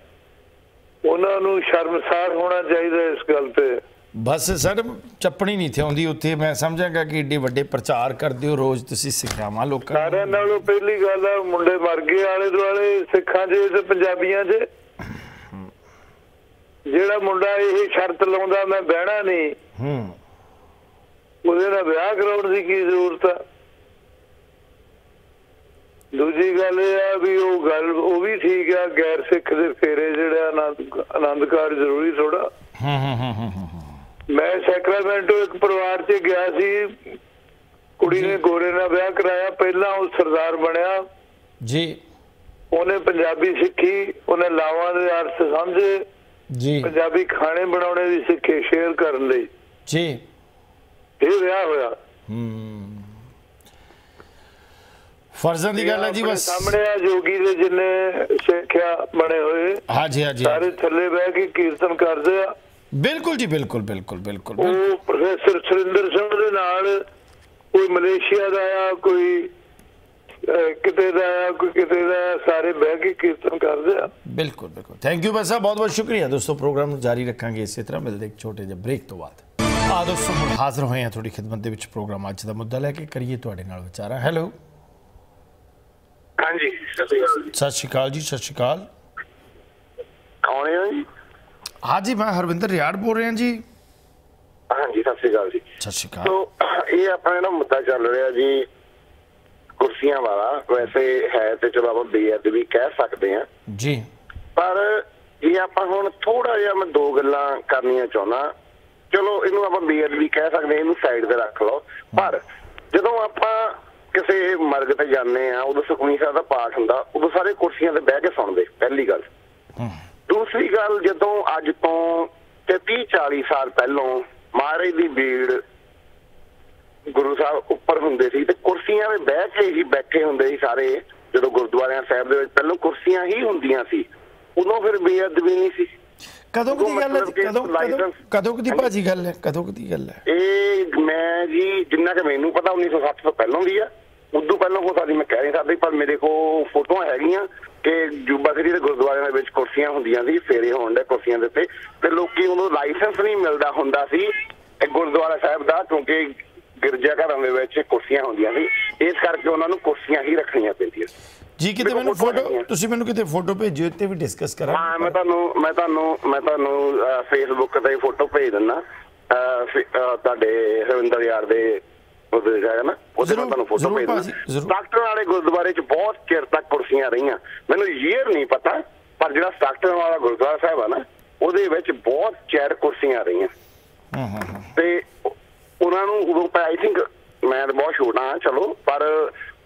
ਉਹਨਾਂ ਨੂੰ ਸ਼ਰਮਸਾਰ ਹੋਣਾ ਚਾਹੀਦਾ ਇਸ ਗੱਲ ਤੇ। ਬਸ ਸਰ ਚੱਪਣੀ ਨਹੀਂ ਥੀ ਆਉਂਦੀ ਉੱਥੇ। ਮੈਂ ਸਮਝਾਂਗਾ ਕਿ ਏਡੇ ਵੱਡੇ ਪ੍ਰਚਾਰ ਕਰਦੇ ਹੋ ਰੋਜ਼ ਤੁਸੀਂ ਸਿੱਖਿਆਵਾਂ ਲੋਕਾਂ ਨੂੰ। ਸਾਰਿਆਂ ਨਾਲੋਂ ਪਹਿਲੀ ਗੱਲ ਆ ਮੁੰਡੇ ਮਰ ਗਏ ਆਲੇ ਦੁਆਲੇ ਸਿੱਖਾਂ 'ਚ ਤੇ ਪੰਜਾਬੀਆਂ 'ਚ ਜਿਹੜਾ ਮੁੰਡਾ ਇਹ ਸ਼ਰਤ ਲਾਉਂਦਾ ਮੈਂ ਬਹਿਣਾ ਨਹੀਂ। ਹੂੰ। ਉਹਦੇ ਨਾਲ ਵਿਆਹ ਕਰਾਉਣ ਦੀ ਕੀ ਜ਼ਰੂਰਤ ਆ? ਦੂਜੀ ਗੱਲ ਇਹ ਆ ਵੀ ਉਹ ਗੱਲ ਉਹ ਵੀ ਠੀਕ ਆ ਗੈਰ ਸਿੱਖ ਦੇ ਫੇਰੇ ਜਿਹੜਾ ਆਨੰਦ ਆਨੰਦ ਕਾਰਜ ਜ਼ਰੂਰੀ ਥੋੜਾ ਹੂੰ ਹੂੰ ਹੂੰ ਹੂੰ, ਹੂੰ ਮੈਂ ਸੈਕਰਾਮੈਂਟੋ ਇੱਕ ਪਰਿਵਾਰ 'ਚ ਗਿਆ ਸੀ। ਕੁੜੀ ਨੇ ਗੋਰੇ ਨਾਲ ਵਿਆਹ ਕਰਾਇਆ। ਪਹਿਲਾਂ ਉਹ ਸਰਦਾਰ ਬਣਿਆ। ਜੀ। ਉਹਨੇ ਪੰਜਾਬੀ ਸਿੱਖੀ। ਉਹਨੇ ਲਾਵਾਂ ਦੇ ਅਰਥ ਸਮਝੇ। ਜੀ। ਪੰਜਾਬੀ ਖਾਣੇ ਬਣਾਉਣੇ ਵੀ ਸਿੱਖੇ ਸ਼ੇਅਰ ਕਰਨ ਲਈ। ਜੀ। ਇਹ ਵਿਆਹ ਹੋਇਆ। ਹੂੰ। ਫਰਜ਼ਾਂ ਦੀ ਗੱਲ ਹੈ ਜੀ ਬਸ। ਸਾਹਮਣੇ ਆ ਜੋਗੀ ਦੇ ਜਿੰਨੇ ਸਿੱਖਿਆ ਬਣੇ ਹੋਏ। ਹਾਂਜੀ ਹਾਂਜੀ ਸਾਰੇ ਥੱਲੇ ਬਹਿ ਕੇ ਕੀਰਤਨ ਕਰਦੇ ਆ। ਬਿਲਕੁਲ ਜੀ ਬਿਲਕੁਲ ਬਿਲਕੁਲ ਬਿਲਕੁਲ। ਉਹ ਪ੍ਰੋਫੈਸਰ ਸੁਰਿੰਦਰ ਸਿੰਘ ਦੇ ਨਾਲ ਕੋਈ ਮਲੇਸ਼ੀਆ ਦਾ ਆ ਕੋਈ ਕਿਤੇ ਦਾ ਆ ਕੋਈ ਕਿਤੇ ਦਾ ਆ, ਸਾਰੇ ਬਹਿ ਕੇ ਕੀਰਤਨ ਕਰਦੇ ਆ। ਬਿਲਕੁਲ ਬਿਲਕੁਲ। ਥੈਂਕ ਯੂ ਬਸਾ ਬਹੁਤ ਬਹੁਤ ਸ਼ੁਕਰੀਆ। ਦੋਸਤੋ ਪ੍ਰੋਗਰਾਮ ਨੂੰ ਜਾਰੀ ਰੱਖਾਂਗੇ ਇਸੇ ਤਰ੍ਹਾਂ। ਮਿਲਦੇ ਇੱਕ ਛੋਟੇ ਜਿਹੇ ਬ੍ਰੇਕ ਤੋਂ ਬਾਅਦ। ਆ ਦੋਸਤੋ ਹਾਜ਼ਰ ਹੋਏ ਹਾਂ ਤੁਹਾਡੀ ਖਿਦਮਤ ਦੇ ਵਿੱਚ ਪ੍ਰੋਗਰਾਮ ਅੱਜ ਦਾ ਮੁੱਦਾ ਲੈ ਕੇ। ਕਰੀਏ ਤੁਹਾਡੇ ਨਾਲ ਵਿਚਾਰਾਂ। ਹੈਲੋ ਹਾਂਜੀ। ਸਤਿ ਸ੍ਰੀ ਅਕਾਲ ਜੀ ਸਤਿ ਸ਼੍ਰੀ ਅਕਾਲ। ਕੌਣ ਹੋ ਜੀ? ਹਾਂਜੀ ਮੈਂ ਹਰਵਿੰਦਰ ਰਿਆੜ ਬੋਲ ਰਿਹਾ ਜੀ। ਹਾਂਜੀ ਸਤਿ ਸ੍ਰੀ ਅਕਾਲ ਜੀ। ਸਤਿ ਸ਼੍ਰੀ ਅਕਾਲ। ਸੋ ਇਹ ਆਪਣਾ ਜਿਹੜਾ ਮੁੱਦਾ ਚੱਲ ਰਿਹਾ ਜੀ ਕੁਰਸੀਆਂ ਵਾਲਾ ਵੈਸੇ ਹੈ ਤੇ ਚਲੋ ਆਪਾਂ ਬੇਅਦਬੀ ਕਹਿ ਸਕਦੇ ਆ ਜੀ। ਪਰ ਇਹ ਆਪਾਂ ਹੁਣ ਥੋੜਾ ਜਿਹਾ ਮੈਂ ਦੋ ਗੱਲਾਂ ਕਰਨੀਆਂ ਚਾਹੁੰਦਾ ਚਲੋ ਇਹਨੂੰ ਆਪਾਂ ਬੇਅਦਬੀ ਕਹਿ ਸਕਦੇ ਇਹਨੂੰ ਸਾਈਡ ਤੇ ਰੱਖ ਲਓ। ਪਰ ਜਦੋਂ ਆਪਾਂ ਕਿਸੇ ਮਰਗ ਤੇ ਜਾਂਦੇ ਆ ਉਦੋਂ ਸੁਖਮਨੀ ਸਾਹਿਬ ਦਾ ਪਾਠ ਹੁੰਦਾ ਉਦੋਂ ਸਾਰੇ ਕੁਰਸੀਆਂ ਤੇ ਬਹਿ ਕੇ ਸੁਣਦੇ ਪਹਿਲੀ ਗੱਲ। ਦੂਸਰੀ ਗੱਲ ਜਦੋਂ ਅੱਜ ਤੋਂ ਤੇ 30 40 ਸਾਲ ਪਹਿਲਾਂ ਮਹਾਰਾਜ ਦੀ ਭੀੜ ਗੁਰੂ ਸਾਹਿਬ ਉੱਪਰ ਹੁੰਦੇ ਸੀ ਤੇ ਕੁਰਸੀਆਂ 'ਤੇ ਬਹਿ ਕੇ ਹੀ ਬੈਠੇ ਹੁੰਦੇ ਸੀ ਸਾਰੇ ਜਦੋਂ ਗੁਰਦੁਆਰਿਆਂ ਸਾਹਿਬ ਦੇ ਵਿੱਚ ਪਹਿਲਾਂ ਕੁਰਸੀਆਂ ਹੀ ਹੁੰਦੀਆਂ ਸੀ ਉਦੋਂ ਫਿਰ ਬੇਅਦਬੀ ਨਹੀਂ ਸੀ। ਕਦੋਂ ਕੁ ਦੀ ਗੱਲ ਹੈ? ਜੀ? ਕਦੋਂ ਕਦੋਂ ਕਦੋਂ ਕੁ ਦੀ ਭਾਜੀ ਗੱਲ ਹੈ? ਕਦੋਂ ਕੁ ਦੀ ਗੱਲ ਹੈ? ਇਹ ਮੈਂ ਜੀ ਜਿੰਨਾ ਕਿ ਮੈਨੂੰ ਪਤਾ 1960 ਤੋਂ ਪਹਿਲਾਂ ਦੀ ਆ। ਉਦੋਂ ਪਹਿਲਾਂ ਹੋ ਸਕਦੀ ਮੈਂ ਕਹਿ ਨਹੀਂ ਸਕਦੀ ਪਰ ਮੇਰੇ ਕੋਲ ਫੋਟੋਆਂ ਹੈਗੀਆਂ ਕਿ ਜੂਬਾ ਸਰੀ ਦੇ ਗੁਰਦੁਆਰਿਆਂ ਦੇ ਵਿੱਚ ਕੁਰਸੀਆਂ ਹੁੰਦੀਆਂ ਸੀ ਫੇਰੇ ਹੋਣ ਦੇ ਕੁਰਸੀਆਂ ਦੇ ਉੱਤੇ। ਤੇ ਲੋਕੀ ਉਹਨੂੰ ਲਾਇਸੈਂਸ ਨਹੀਂ ਮਿਲਦਾ ਹੁੰਦਾ ਸੀ ਇਹ ਗੁਰਦੁਆਰਾ ਸਾਹਿਬ ਦਾ ਕਿਉਂਕਿ ਗਿਰਜਾ ਘਰਾਂ ਦੇ ਵਿੱਚ ਕੁਰਸੀਆਂ ਹੁੰਦੀਆਂ ਸੀ। ਇਸ ਕਰਕੇ ਉਹਨਾਂ ਨੂੰ ਕੁਰਸੀਆਂ ਹੀ ਰੱਖਣੀਆਂ ਪੈਂਦੀਆਂ ਜੀ ਕਿਤੇ ਮੈਨੂੰ ਫੋਟੋ। ਤੁਸੀਂ ਮੈਨੂੰ ਕਿਤੇ ਫੋਟੋ ਭੇਜਿਓ ਇੱਥੇ ਵੀ ਡਿਸਕਸ ਹਾਂ ਕਰਾਂਗੇ ਮੈਂ ਤੁਹਾਨੂੰ ਮੈਂ ਤੁਹਾਨੂੰ ਮੈਂ ਤੁਹਾਨੂੰ ਫੇਸਬੁੱਕ ਤੇ ਫੋਟੋ ਭੇਜ ਦਿੰਦਾ। ਤੁਹਾਡੇ ਹਰਿੰਦਰ ਯਾਰ ਦੇ ਉਹਦੇ ਹੈਗਾ ਨਾ ਉਹਦੇ ਮੈਂ ਤੁਹਾਨੂੰ ਫੋਟੋ ਭੇਜ ਦਿੰਦਾ। ਡਾਕਟਰ ਵਾਲੇ ਗੁਰਦੁਆਰੇ 'ਚ ਬਹੁਤ ਚਿਰ ਤੱਕ ਕੁਰਸੀਆਂ ਰਹੀਆਂ। ਮੈਨੂੰ ਈਅਰ ਨਹੀਂ ਪਤਾ ਪਰ ਜਿਹੜਾ ਡਾਕਟਰ ਵਾਲਾ ਗੁਰਦੁਆਰਾ ਸਾਹਿਬ ਆ ਨਾ ਉਹਦੇ ਵਿੱਚ ਬਹੁਤ ਚਿਰ ਕੁਰਸੀਆਂ ਰਹੀਆਂ। ਹਾਂ ਹਾਂ ਹਾਂ। ਤੇ ਉਹ- ਉਹਨਾਂ ਨੂੰ ਉਦੋਂ ਆਈ ਥਿੰਕ ਮੈਂ ਤਾਂ ਬਹੁਤ ਛੋਟਾ ਹਾਂ ਚਲੋ ਪਰ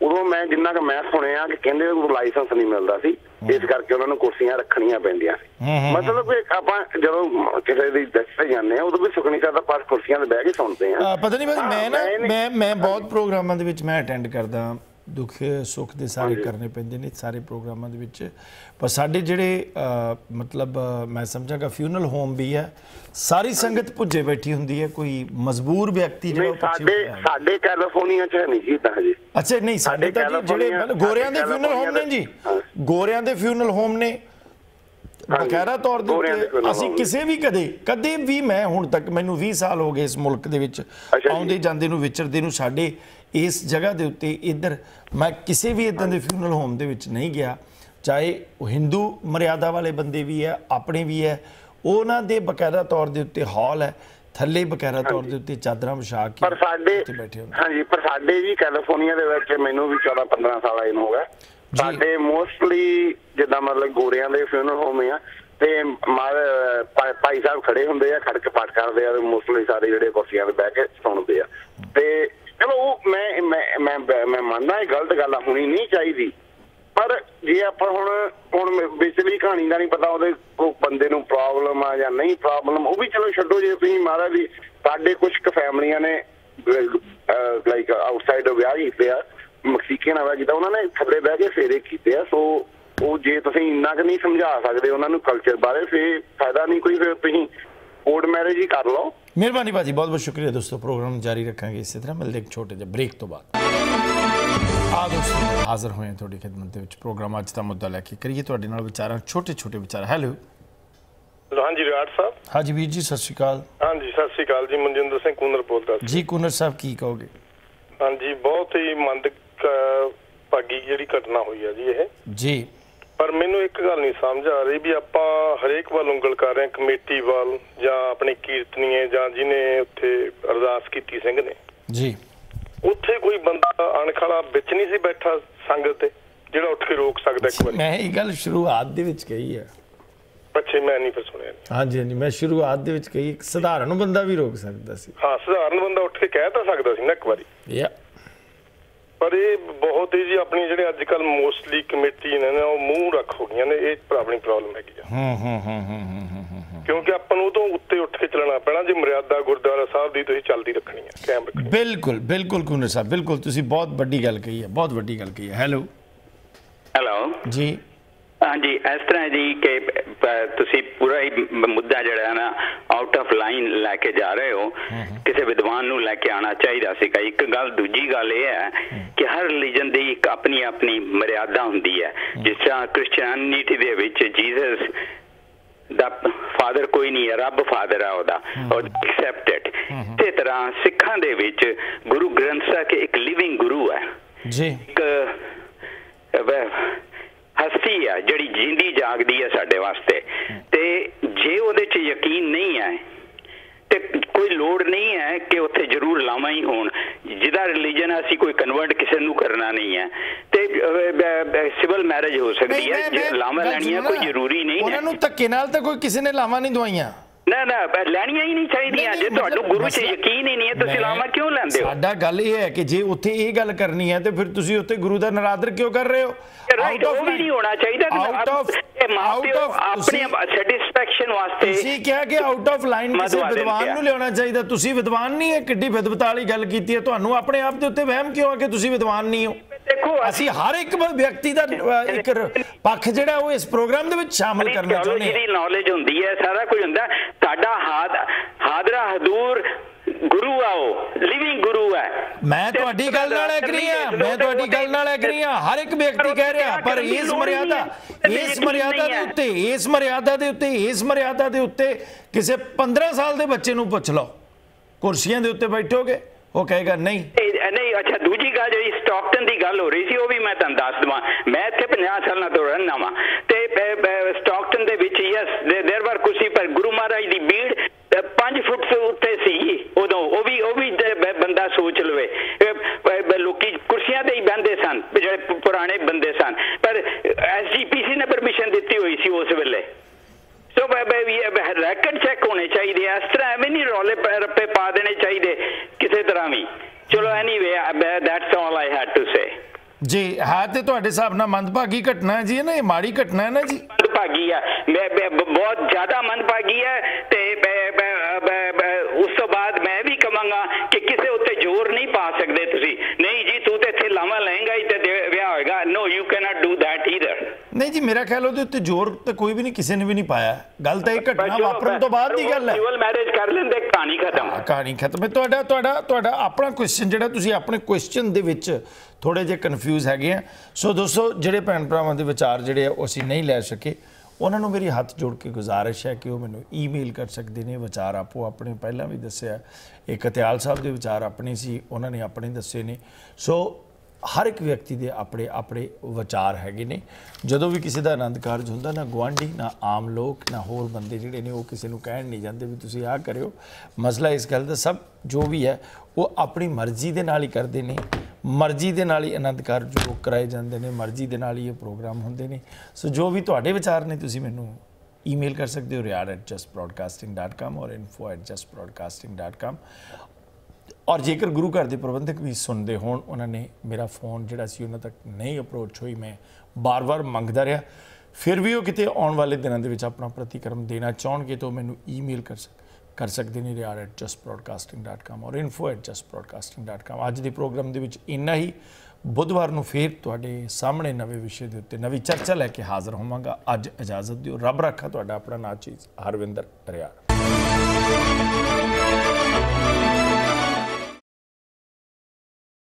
ਉਦੋਂ ਮੈਂ ਜਿੰਨਾ ਕਿ ਮੈਂ ਸੁਣਿਆ ਕਿ ਕਹਿੰਦੇ ਲਾਇਸੈਂਸ ਨਹੀਂ ਮਿਲਦਾ ਸੀ ਇਸ ਕਰਕੇ ਉਹਨਾਂ ਨੂੰ ਕੁਰਸੀਆਂ ਰੱਖਣੀਆਂ ਪੈਂਦੀਆਂ ਸੀ। ਮਤਲਬ ਕਿ ਆਪਾਂ ਜਦੋਂ ਕਿਸੇ ਦੀ ਤੇ ਜਾਂਦੇ ਆ ਉਦੋਂ ਵੀ ਸੁਖਣੀ ਸਾਹਿਬ ਦਾ ਪਾਠ ਕੁਰਸੀਆਂ ਤੇ ਬਹਿ ਕੇ ਸੁਣਦੇ ਆ ਪਤਾ ਨਹੀਂ ਮੈਂ ਨਾ ਮੈਂ ਮੈਂ ਬਹੁਤ ਪ੍ਰੋਗਰਾਮਾਂ ਦੇ ਵਿੱਚ ਮੈਂ ਅਟੈਂਡ ਕਰਦਾ ਦੁੱਖ ਸੁੱਖ ਦੇ ਸਾਰੇ ਕਰਨੇ ਪੈਂਦੇ ਨੇ ਸਾਰੇ ਪ੍ਰੋਗਰਾਮਾਂ ਦੇ ਵਿੱਚ। ਪਰ ਸਾਡੇ ਜਿਹੜੇ ਮਤਲਬ ਮੈਂ ਸਮਝਾਂਗਾ ਫਿਊਨਲ ਹੋਮ ਵੀ ਹੈ ਸਾਰੀ ਸੰਗਤ ਭੁੱਜੇ ਬੈਠੀ ਹੁੰਦੀ ਹੈ ਕੋਈ ਮਜਬੂਰ ਵਿਅਕਤੀ ਜਿਹੜਾ ਸਾਡੇ। ਸਾਡੇ ਕੈਲੀਫੋਰਨੀਆ ਚ ਨਹੀਂ ਜੀ ਤਾਂ ਹਜੇ। ਅੱਛਾ ਨਹੀਂ ਸਾਡੇ ਤਾਂ ਜੀ ਜਿਹੜੇ ਗੋਰਿਆਂ ਦੇ ਫਿਊਨਲ ਹੋਮ ਨੇ ਜੀ। ਗੋਰਿਆਂ ਦੇ ਫਿਊਨਲ ਹੋਮ ਨੇ। ਬਕਾਇਦਾ ਤੌਰ ਦੇ ਉੱਤੇ ਅਸੀਂ ਕਿਸੇ ਵੀ ਕਦੇ ਕਦੇ ਵੀ ਮੈਂ ਹੁਣ ਤੱਕ ਮੈਨੂੰ 20 ਸਾਲ ਹੋ ਗਏ ਇਸ ਮੁਲਕ ਦੇ ਵਿੱਚ ਜੀ। ਆਉਂਦੇ ਜਾਂਦੇ ਨੂੰ ਵਿਚਰਦੇ ਨੂੰ ਸਾਡੇ ਇਸ ਜਗ੍ਹਾ ਦੇ ਉੱਤੇ ਇੱਧਰ ਮੈਂ ਕਿਸੇ ਵੀ ਇਦਾਂ ਦੇ ਫਿਊਨਲ ਹੋਮ ਦੇ ਵਿੱਚ ਨਹੀਂ ਗਿਆ। ਚਾਹੇ ਉਹ ਹਿੰਦੂ ਮਰਿਆਦਾ ਵਾਲੇ ਬੰਦੇ ਵੀ ਹੈ ਆਪਣੇ ਵੀ ਹੈ ਉਹਨਾਂ ਦੇ ਬਕਾਇਦਾ ਤੌਰ ਦੇ ਉੱਤੇ ਹਾਲ ਹੈ ਥੱਲੇ ਬਕਾਇਦਾ ਤੌਰ ਦੇ ਉੱਤੇ ਚਾਦਰਾਂ ਵਿਛਾ ਕੇ ਪਰ ਸਾਡੇ ਹਾਂਜੀ ਪਰ ਸਾਡੇ ਵੀ ਕੈਲੀਫੋਰਨੀਆ ਦੇ ਵਿੱਚ ਮੈਨੂੰ ਵੀ 14 15 ਸਾਲ ਆਏ ਨੂੰ ਹੋ ਗਿਆ। ਸਾਡੇ ਮੋਸਟਲੀ ਜਿੱਦਾਂ ਮਤਲਬ ਗੋਰਿਆਂ ਦੇ ਫਿਊਨਲ ਹੋਮ ਆ ਤੇ ਮਾਰ- ਭਾਈ ਸਾਹਿਬ ਖੜੇ ਹੁੰਦੇ ਆ ਖੜ ਕੇ ਪਾਠ ਕਰਦੇ ਆ ਮੋਸਟਲੀ ਸਾਰੇ ਜਿਹੜੇ ਕੁਰਸੀਆਂ ਤੇ ਬਹਿ ਕੇ ਸੁਣਦੇ ਆ। ਤੇ ਚਲੋ ਉਹ ਮੈਂ ਮੈਂ ਮੈਂ ਮੈਂ ਮੰਨਦਾ ਇਹ ਗਲਤ ਗੱਲ ਹੋਣੀ ਨਹੀਂ ਚਾਹੀਦੀ। ਪਰ ਜੇ ਆਪਾਂ ਹੁਣ ਹੁਣ ਵਿਚਲੀ ਕਹਾਣੀ ਦਾ ਨਹੀਂ ਪਤਾ ਉਹਦੇ ਕੋ ਬੰਦੇ ਨੂੰ ਪ੍ਰੋਬਲਮ ਆ ਜਾਂ ਨਹੀਂ ਪ੍ਰੋਬਲਮ ਉਹ ਵੀ ਚਲੋ ਛੱਡੋ ਜੇ ਤੁਸੀਂ ਮਹਾਰਾਜ ਦੀ ਸਾਡੇ ਕੁਝ ਕੁ ਫੈਮਲੀਆਂ ਨੇ ਲਾਈਕ ਆਊਟਸਾਈਡ ਵਿਆਹ ਕੀਤੇ ਆ ਮੈਕਸੀਕਨ ਆ ਕੀਤਾ, ਉਹਨਾਂ ਨੇ ਥੱਲੇ ਬਹਿ ਕੇ ਫੇਰੇ ਕੀਤੇ ਆ, ਸੋ ਉਹ ਜੇ ਤੁਸੀਂ ਇੰਨਾ ਕੁ ਨਹੀਂ ਸਮਝਾ ਸਕਦੇ ਉਹਨਾਂ ਨੂੰ ਕਲਚਰ ਬਾਰੇ, ਫੇਰ ਫਾਇਦਾ ਨਹੀਂ ਕੋਈ, ਫਿਰ ਤੁਸੀਂ ਕੋਰਟ ਮੈਰਿਜ ਹੀ ਕਰ ਲਓ। ਮਿਹਰਬਾਨੀ ਭਾਜੀ ਬਹੁਤ ਬਹੁਤ ਸ਼ੁਕਰੀਆ ਦੋਸਤੋ ਪ੍ਰੋਗਰਾਮ ਜਾਰੀ ਰੱਖਾਂਗੇ ਇਸੇ ਤਰ੍ਹਾਂ। ਮਿਲਦੇ ਇੱਕ ਛੋਟੇ ਜਿਹੇ ਬ੍ਰੇਕ ਤੋਂ ਬਾਅਦ। ਆ ਦੋਸਤੋ ਹਾਜ਼ਰ ਹੋਏ ਤੁਹਾਡੀ ਖidmat ਦੇ ਵਿੱਚ। ਪ੍ਰੋਗਰਾਮ ਅੱਜ ਦਾ ਮੁੱਦਾ ਲੈ ਕੇ ਕਰੀਏ ਤੁਹਾਡੇ ਨਾਲ ਵਿਚਾਰਾਂ ਛੋਟੇ ਛੋਟੇ ਵਿਚਾਰ ਹੈਲੋ ਹਾਂਜੀ ਰਿਆੜ ਸਾਹਿਬ। ਹਾਜੀ ਵੀਰ ਜੀ ਸਤਿ ਸ਼੍ਰੀ ਅਕਾਲ। ਹਾਂਜੀ ਸਤਿ ਸ੍ਰੀ ਅਕਾਲ ਜੀ ਮਨਜਿੰਦਰ ਸਿੰਘ ਕੂਨਰ ਬੋਲਦਾ ਸੀ। ਜੀ ਕੁਨਰ ਸਾਹਿਬ ਕੀ ਕਹੋਗੇ? ਹਾਂਜੀ ਬਹੁਤ ਹੀ ਮੰਦ ਭਾਗੀ ਜਿਹੜੀ ਘਟਨਾ ਹੋਈ ਹੈ ਜੀ ਇਹ। ਜੀ। ਪਰ ਮੈਨੂੰ ਇੱਕ ਗੱਲ ਨਹੀਂ ਸਮਝ ਆ ਰਹੀ ਵੀ ਆਪਾਂ ਹਰੇਕ ਵੱਲ ਉਂਗਲ ਕਰ ਰਹੇ ਹਾਂ ਕਮੇਟੀ ਵੱਲ ਜਾਂ ਆਪਣੇ ਕੀਰਤਨੀਏ ਜਾਂ ਜਿਹਨੇ ਉੱਥੇ ਅਰਦਾਸ ਕੀਤੀ ਸਿੰਘ ਨੇ। ਜੀ। ਉੱਥੇ ਕੋਈ ਬੰਦਾ ਅਣਖਾਲਾ ਵਿੱਚ ਨਹੀਂ ਸੀ ਬੈਠਾ ਸੰਗਤ ਤੇ ਜਿਹੜਾ ਉੱਠ ਕੇ ਰੋਕ ਸਕਦਾ ਇੱਕ ਵਾਰੀ। ਮੈਂ ਇਹ ਗੱਲ ਸ਼ੁਰੂਆਤ ਦੇ ਵਿੱਚ ਕਹੀ ਹੈ ਪੱਛੇ ਮੈਂ ਨਹੀਂ ਫਿਰ ਸੁਣਿਆ। ਹਾਂਜੀ ਹਾਂਜੀ ਮੈਂ ਸ਼ੁਰੂਆਤ ਦੇ ਵਿੱਚ ਕਹੀ ਇੱਕ ਸਧਾਰਨ ਬੰਦਾ ਵੀ ਰੋਕ ਸਕਦਾ ਸੀ। ਹਾਂ ਸਧਾਰਨ ਬੰਦਾ ਉੱਠ ਕੇ ਕਹਿ ਤਾਂ ਸਕਦਾ ਸੀ ਨਾ ਇੱਕ ਵਾਰੀ। ਯਾ ਪਰ ਇਹ ਬਹੁਤ ਹੀ ਜੀ ਆਪਣੀ ਜਿਹੜੇ ਅੱਜ ਕੱਲ ਮੋਸਟਲੀ ਕਮੇਟੀ ਨੇ ਨਾ ਉਹ ਮੂੰਹ ਰੱਖ ਹੋ ਗਈਆਂ ਨੇ ਇਹ ਪਰ ਆਪਣੀ ਪ੍ਰੋਬਲਮ ਹੈਗੀ ਆ। ਹੂੰ ਹੂੰ ਹੂੰ ਹੂੰ ਹੂੰ ਹੂੰ, ਹੂੰ ਕਿਉਂਕਿ ਆਪਾਂ ਨੂੰ ਤੋਂ ਉੱਤੇ ਉੱਠ ਕੇ ਚੱਲਣਾ ਪੈਣਾ ਜੇ ਮਰਿਆਦਾ ਗੁਰਦੁਆਰਾ ਸਾਹਿਬ ਦੀ ਤੁਸੀਂ ਚੱਲਦੀ ਰੱਖਣੀ ਹੈ ਕਾਇਮ ਰੱਖਣੀ ਬਿਲਕੁਲ ਬਿਲਕੁਲ ਕੁਨਰ ਸਾਹਿਬ ਬਿਲਕੁਲ ਤੁਸੀਂ ਬਹੁਤ ਵੱਡੀ ਗੱਲ ਕਹੀ ਹੈ ਬਹੁਤ ਵੱਡੀ ਗੱਲ ਕਹੀ ਹੈ ਹੈਲੋ ਹੈਲੋ ਜੀ। ਹਾਂਜੀ ਇਸ ਤਰ੍ਹਾਂ ਜੀ ਕਿ ਤੁਸੀਂ ਪੂਰਾ ਹੀ ਮੁੱਦਾ ਜਿਹੜਾ ਹੈ ਨਾ ਆਊਟ ਆਫ ਲਾਈਨ ਲੈ ਕੇ ਜਾ ਰਹੇ ਹੋ। ਕਿਸੇ ਵਿਦਵਾਨ ਨੂੰ ਲੈ ਕੇ ਆਣਾ ਚਾਹੀਦਾ ਸੀਗਾ। ਇੱਕ ਗੱਲ ਦੂਜੀ ਗੱਲ ਇਹ ਹੈ ਕਿ ਹਰ ਰਿਲੀਜਨ ਦੀ ਇੱਕ ਆਪਣੀ ਆਪਣੀ ਮਰਿਆਦਾ ਹੁੰਦੀ ਹੈ। ਜਿਸ ਤਰ੍ਹਾਂ ਕ੍ਰਿਸਚੀਅਨਿਟੀ ਦੇ ਵਿੱਚ ਜੀਸਸ ਦਾ ਫਾਦਰ ਕੋਈ ਨਹੀਂ ਹੈ ਰੱਬ ਫਾਦਰ ਹੈ ਉਹਦਾ ਔਰ ਐਕਸੈਪਟਡ ਤੇ ਤਰ੍ਹਾਂ ਸਿੱਖਾਂ ਦੇ ਵਿੱਚ ਗੁਰੂ ਗ੍ਰੰਥ ਸਾਹਿਬ ਇੱਕ ਲਿਵਿੰਗ ਗੁਰੂ ਹੈ। ਜੀ। ਇੱਕ ਹਸਤੀ ਆ ਜਿਹੜੀ ਜਿੰਦੀ ਜਾਗਦੀ ਹੈ ਸਾਡੇ ਵਾਸਤੇ। ਤੇ ਜੇ ਉਹਦੇ 'ਚ ਯਕੀਨ ਨਹੀਂ ਹੈ ਤੇ ਕੋਈ ਲੋੜ ਨਹੀਂ ਹੈ ਕਿ ਉੱਥੇ ਜ਼ਰੂਰ ਲਾਵਾਂ ਹੀ ਹੋਣ। ਜਿਹਦਾ ਰਿਲੀਜਨ ਅਸੀਂ ਕੋਈ ਕਨਵਰਟ ਕਿਸੇ ਨੂੰ ਕਰਨਾ ਨਹੀਂ ਹੈ। ਤੇ ਸਿਵਲ ਮੈਰਿਜ ਹੋ ਸਕਦੀ ਹੈ। ਜੇ ਲਾਵਾਂ ਲੈਣੀਆਂ ਕੋਈ ਜ਼ਰੂਰੀ ਨਹੀਂ ਹੈ। ਉਹਨਾਂ ਨੂੰ ਧੱਕੇ ਨਾਲ ਤਾਂ ਕੋਈ ਕਿਸੇ ਨੇ ਲਾਵਾਂ ਨਹੀਂ ਦਵਾਈਆਂ। ਨਾ ਨਾ ਲੈਣੀਆਂ ਹੀ ਨਹੀਂ ਚਾਹੀਦੀਆਂ। ਜੇ ਤੁਹਾਨੂੰ ਗੁਰੂ 'ਚ ਯਕੀਨ ਹੀ ਨਹੀਂ ਹੈ ਤੁਸੀਂ ਮੈਂ- ਲਾਵਾਂ ਕਿਉਂ ਲੈਂਦੇ ਹੋ? ਸਾਡਾ ਗੱਲ ਇਹ ਹੈ ਕਿ ਜੇ ਉੱਥੇ ਇਹ ਗੱਲ ਕਰਨੀ ਹੈ ਤੇ ਫਿਰ ਤੁਸੀਂ ਉੱਥੇ ਗੁਰੂ ਦਾ ਨਰਾਦਰ ਕਿਉਂ ਕਰ ਰਹੇ ਹੋ? ਰਾਈਟ ਉਹ ਵੀ ਨਹੀਂ ਹੋਣਾ ਚਾਹੀਦਾ। ਆਊਟ ਆਫ ਇਹ ਮਾਪਿਓ ਆਪਣੇ ਸੈਟੀਸਫੈਕਸ਼ਨ ਵਾਸਤੇ ਤੁਸੀਂ ਕਿਹਾ ਕਿ ਆਊਟ ਆਫ ਲਾਈਨ ਕਿਸੇ ਵਿਦਵਾਨ। ਨੂੰ ਲਿਆਉਣਾ ਚਾਹੀਦਾ। ਤੁਸੀਂ ਵਿਦਵਾਨ ਨਹੀਂ ਹੈ ਕਿੱਡੀ ਵਿਦਵਤਾ ਵਾਲੀ ਗੱਲ ਕੀਤੀ ਹੈ। ਤੁਹਾਨੂੰ ਆਪਣੇ ਆਪ ਦੇ ਉੱਤੇ ਵਹਿਮ ਕਿਉਂ ਆ ਕਿ ਤੁਸੀਂ ਵਿਦਵਾਨ ਨਹੀਂ ਹੋ? ਦੇਖੋ ਅਸੀਂ ਹਰ ਇੱਕ ਵਿਅਕਤੀ ਦਾ ਇੱਕ ਪੱਖ ਜਿਹੜਾ ਉਹ ਇਸ ਪ੍ਰੋਗਰਾਮ ਦੇ ਵਿੱਚ ਸ਼ਾਮਲ ਕਰਨਾ ਚਾਹੁੰਦੇ ਹਾਂ। ਦੀ ਨੌਲੇਜ ਹੁੰਦੀ ਹੈ ਸਾਰਾ ਕੁਝ ਹੁੰਦਾ। ਸਾਡਾ ਹਾਦ ਹਾਦਰਾ ਹਦੂਰ ਗੁਰੂ ਆ ਉਹ ਲਿਵਿੰਗ ਗੁਰੂ ਹੈ। ਮੈਂ ਤੁਹਾਡੀ ਗੱਲ ਨਾਲ ਐਗਰੀ ਆ ਮੈਂ ਤੁਹਾਡੀ ਗੱਲ ਨਾਲ ਐਗਰੀ ਆ ਹਰ ਇੱਕ ਵਿਅਕਤੀ ਕਹਿ ਰਿਹਾ ਪਰ ਇਸ ਮਰਿਆਦਾ ਇਸ ਮਰਿਆਦਾ ਦੇ ਉੱਤੇ ਇਸ ਮਰਿਆਦਾ ਦੇ ਉੱਤੇ ਇਸ ਮਰਿਆਦਾ ਦੇ ਉੱਤੇ ਕਿਸੇ 15 ਸਾਲ ਦੇ ਬੱਚੇ ਨੂੰ ਪੁੱਛ ਲਓ। ਕੁਰਸੀਆਂ ਦੇ ਉੱਤੇ ਬੈਠੋਗੇ। ਉਹ ਕਹੇਗਾ ਨਹੀਂ ਇਹ- ਨਹੀਂ ਅੱਛਾ ਦੂਜੀ ਗੱਲ ਜਿਹੜੀ ਸਟਾਕਟਨ ਦੀ ਗੱਲ ਹੋ ਰਹੀ ਸੀ ਉਹ ਵੀ ਮੈਂ ਤੁਹਾਨੂੰ ਦੱਸ ਦਵਾਂ ਮੈਂ ਇੱਥੇ 50 ਸਾਲਾਂ ਤੋਂ ਰਹਿਣਾ ਵਾਂ ਤੇ ਅਹ, ਅਹ, ਸਟਾਕਟਨ ਦੇ ਵਿੱਚ ਯੈਸ देयर वर ਕੁਰਸੀ ਪਰ ਗੁਰੂ ਮਹਾਰਾਜ ਦੀ ਭੀੜ 5 ਫੁੱਟ ਤੋਂ ਉੱਤੇ ਸੀ ਉਦੋਂ ਉਹ ਵੀ ਉਹ ਵੀ ਦ- ਬ- ਬੰਦਾ ਸੋਚ ਲਵੇ ਅਹ, ਅਹ, ਲੋਕੀ ਕੁਰਸੀਆਂ ਤੇ ਹੀ ਬਹਿੰਦੇ ਸਨ ਜਿਹੜੇ ਪੁ- ਪੁਰਾਣੇ ਬੰਦੇ ਸਨ ਪਰ ਐਸਜੀਪੀਸੀ ਨੇ ਪਰਮਿਸ਼ਨ ਦਿੱਤੀ ਹੋਈ ਸੀ ਉਸ ਵੇਲੇ ਸੋ ਰੈਕਡ ਚੈੱਕ ਹੋਣੇ ਚਾਹੀਦੇ ਆ। ਇਸ ਤਰ੍ਹਾਂ ਐਵੇਂ ਨਹੀਂ ਰੌਲੇ ਰੱਪੇ ਪਾ ਦੇਣੇ ਚਾਹੀਦੇ ਕਿਸੇ ਤਰ੍ਹਾਂ ਵੀ। ਚਲੋ anyway that's all I had to say ਜੀ ਹੈ ਤੇ ਤੁਹਾਡੇ ਹਿਸਾਬ ਨਾਲ ਮੰਦਭਾਗੀ ਘਟਨਾ ਹੈ ਜੀ ਇਹ ਨਾ ਇਹ ਮਾੜੀ ਘਟਨਾ ਹੈ ਨਾ ਜੀ? ਮੰਦਭਾਗੀ ਹੈ ਮੈਂ ਬਹੁਤ ਜ਼ਿਆਦਾ ਮੰਦਭਾਗੀ ਹੈ ਤੇ ਉਸ ਤੋਂ ਬਾਅਦ ਮੈਂ ਵੀ ਕਹਾਂਗਾ ਕਿ ਕਿਸੇ ਉੱਤੇ ਜ਼ੋਰ ਨਹੀਂ ਪਾ ਸਕਦੇ ਤੁਸੀਂ। ਨਹੀਂ ਜੀ ਤੂੰ ਤੇ ਇੱਥੇ ਲਾਵਾਂ ਲਏਗਾ ਹੀ ਤੇ ਵਿਆਹ ਹੋਏਗਾ। No you can't do that either ਨਹੀਂ ਜੀ ਮੇਰਾ ਖਿਆਲ ਉਹਦੇ ਉੱਤੇ ਜ਼ੋਰ ਤਾਂ ਕੋਈ ਵੀ ਨਹੀਂ ਕਿਸੇ ਨੇ ਵੀ ਨਹੀਂ ਪਾਇਆ। ਗੱਲ ਤਾਂ ਇਹ ਘਟਨਾ ਵਾਪਰਨ ਤੋਂ ਬਾਅਦ ਦੀ ਗੱਲ ਹੈ। ਸਿਵਲ ਮੈਰਿਜ ਕਰ ਲੈਂਦੇ ਕਹਾਣੀ ਖਤਮ। ਕਹਾਣੀ ਖਤਮ। ਹੈ ਤੁਹਾਡਾ ਤੁਹਾਡਾ ਤੁਹਾਡਾ ਆਪਣਾ ਕੁਐਸਚਨ ਜਿਹੜਾ ਤੁਸੀਂ ਆਪਣੇ ਕੁਐਸਚਨ ਦੇ ਵਿੱਚ ਥੋੜੇ ਜਿਹਾ ਕਨਫਿਊਜ਼ ਹੈਗੇ ਆ। ਸੋ ਦੋਸਤੋ ਜਿਹੜੇ ਭੈਣ ਭਰਾਵਾਂ ਦੇ ਵਿਚਾਰ ਜਿਹੜੇ ਆ ਉਹ ਅਸੀਂ ਨਹੀਂ ਲੈ ਸਕੇ। ਉਹਨਾਂ ਨੂੰ ਮੇਰੀ ਹੱਥ ਜੋੜ ਕੇ ਗੁਜ਼ਾਰਿਸ਼ ਹੈ ਕਿ ਉਹ ਮੈਨੂੰ ਈਮੇਲ ਕਰ ਸਕਦੇ ਨੇ। ਵਿਚਾਰ ਆਪੋ ਆਪਣੇ ਪਹਿਲਾਂ ਵੀ ਦੱਸਿਆ। ਇੱਕ ਅਤਿਆਲ ਸਾਹਿਬ ਦੇ ਵਿਚਾਰ ਆਪਣੇ ਸੀ ਉਹਨਾਂ ਨੇ ਆਪਣੇ ਦੱਸੇ ਨੇ। ਸੋ ਹਰ ਇੱਕ ਵਿਅਕਤੀ ਦੇ ਆਪਣੇ ਆਪਣੇ ਵਿਚਾਰ ਹੈਗੇ ਨੇ। ਜਦੋਂ ਵੀ ਕਿਸੇ ਦਾ ਆਨੰਦ ਕਾਰਜ ਹੁੰਦਾ ਨਾ ਗਵਾਂਢੀ ਨਾ ਆਮ ਲੋਕ, ਨਾ ਹੋਰ ਬੰਦੇ ਜਿਹੜੇ ਨੇ ਉਹ ਕਿਸੇ ਨੂੰ ਕਹਿਣ ਨਹੀਂ ਜਾਂਦੇ ਵੀ ਤੁਸੀਂ ਆਹ ਕਰਿਓ। ਮਸਲਾ ਇਸ ਗੱਲ ਦਾ ਸਭ ਜੋ ਵੀ ਹੈ, ਉਹ ਆਪਣੀ ਮਰਜ਼ੀ ਦੇ ਨਾਲ ਹੀ ਕਰਦੇ ਨੇ। ਮਰਜ਼ੀ ਦੇ ਨਾਲ ਹੀ ਆਨੰਦ ਕਾਰਜ ਜੋ ਕਰਾਏ ਜਾਂਦੇ ਨੇ, ਮਰਜ਼ੀ ਦੇ ਨਾਲ ਹੀ ਇਹ ਪ੍ਰੋਗਰਾਮ ਹੁੰਦੇ ਨੇ। ਸੋ ਜੋ ਵੀ ਤੁਹਾਡੇ ਵਿਚਾਰ ਨੇ, ਤੁਸੀਂ ਮੈਨੂੰ ਈਮੇਲ ਕਰ ਸਕਦੇ ਹੋ riyad@justbroadcasting.com ਔਰ info@justbroadcasting.com ਔਰ ਜੇਕਰ ਗੁਰੂ ਘਰ ਦੇ ਪ੍ਰਬੰਧਕ ਵੀ ਸੁਣਦੇ ਹੋਣ, ਉਹਨਾਂ ਨੇ ਮੇਰਾ ਫੋਨ ਜਿਹੜਾ ਸੀ ਉਹਨਾਂ ਤੱਕ ਨਹੀਂ ਅਪਰੋਚ ਹੋਈ, ਮੈਂ ਬਾਰ-ਬਾਰ ਮੰਗਦਾ ਰਿਹਾ। ਫਿਰ ਵੀ ਉਹ ਕਿਤੇ ਆਉਣ ਵਾਲੇ ਦਿਨਾਂ ਦੇ ਵਿੱਚ ਆਪਣਾ ਪ੍ਰਤੀਕਰਮ ਦੇਣਾ ਚਾਹਣਗੇ ਤਾਂ ਉਹ ਮੈਨੂੰ ਈਮੇਲ ਕਰ ਸਕ, ਕਰ ਸਕਦੇ ਨੇ riyad@justbroadcasting.com ਔਰ info@justbroadcasting.com ਅੱਜ ਦੇ ਪ੍ਰੋਗਰਾਮ ਦੇ ਵਿੱਚ ਇੰਨਾ ਹੀ। ਬੁੱਧਵਾਰ ਨੂੰ ਫੇਰ ਤੁਹਾਡੇ ਸਾਹਮਣੇ ਨਵੇਂ ਵਿਸ਼ੇ ਦੇ ਉੱਤੇ ਨਵੀਂ ਚਰਚਾ ਲੈ ਕੇ ਹਾਜ਼ਰ ਹੋਵਾਂਗਾ। ਅੱਜ ਇਜਾਜ਼ਤ ਦਿਓ। ਰੱਬ ਰੱਖਾ ਤੁਹਾਡਾ। ਆਪਣਾ ਨਾਚੀ ਹਰਵਿੰਦਰ ਰਿਆੜ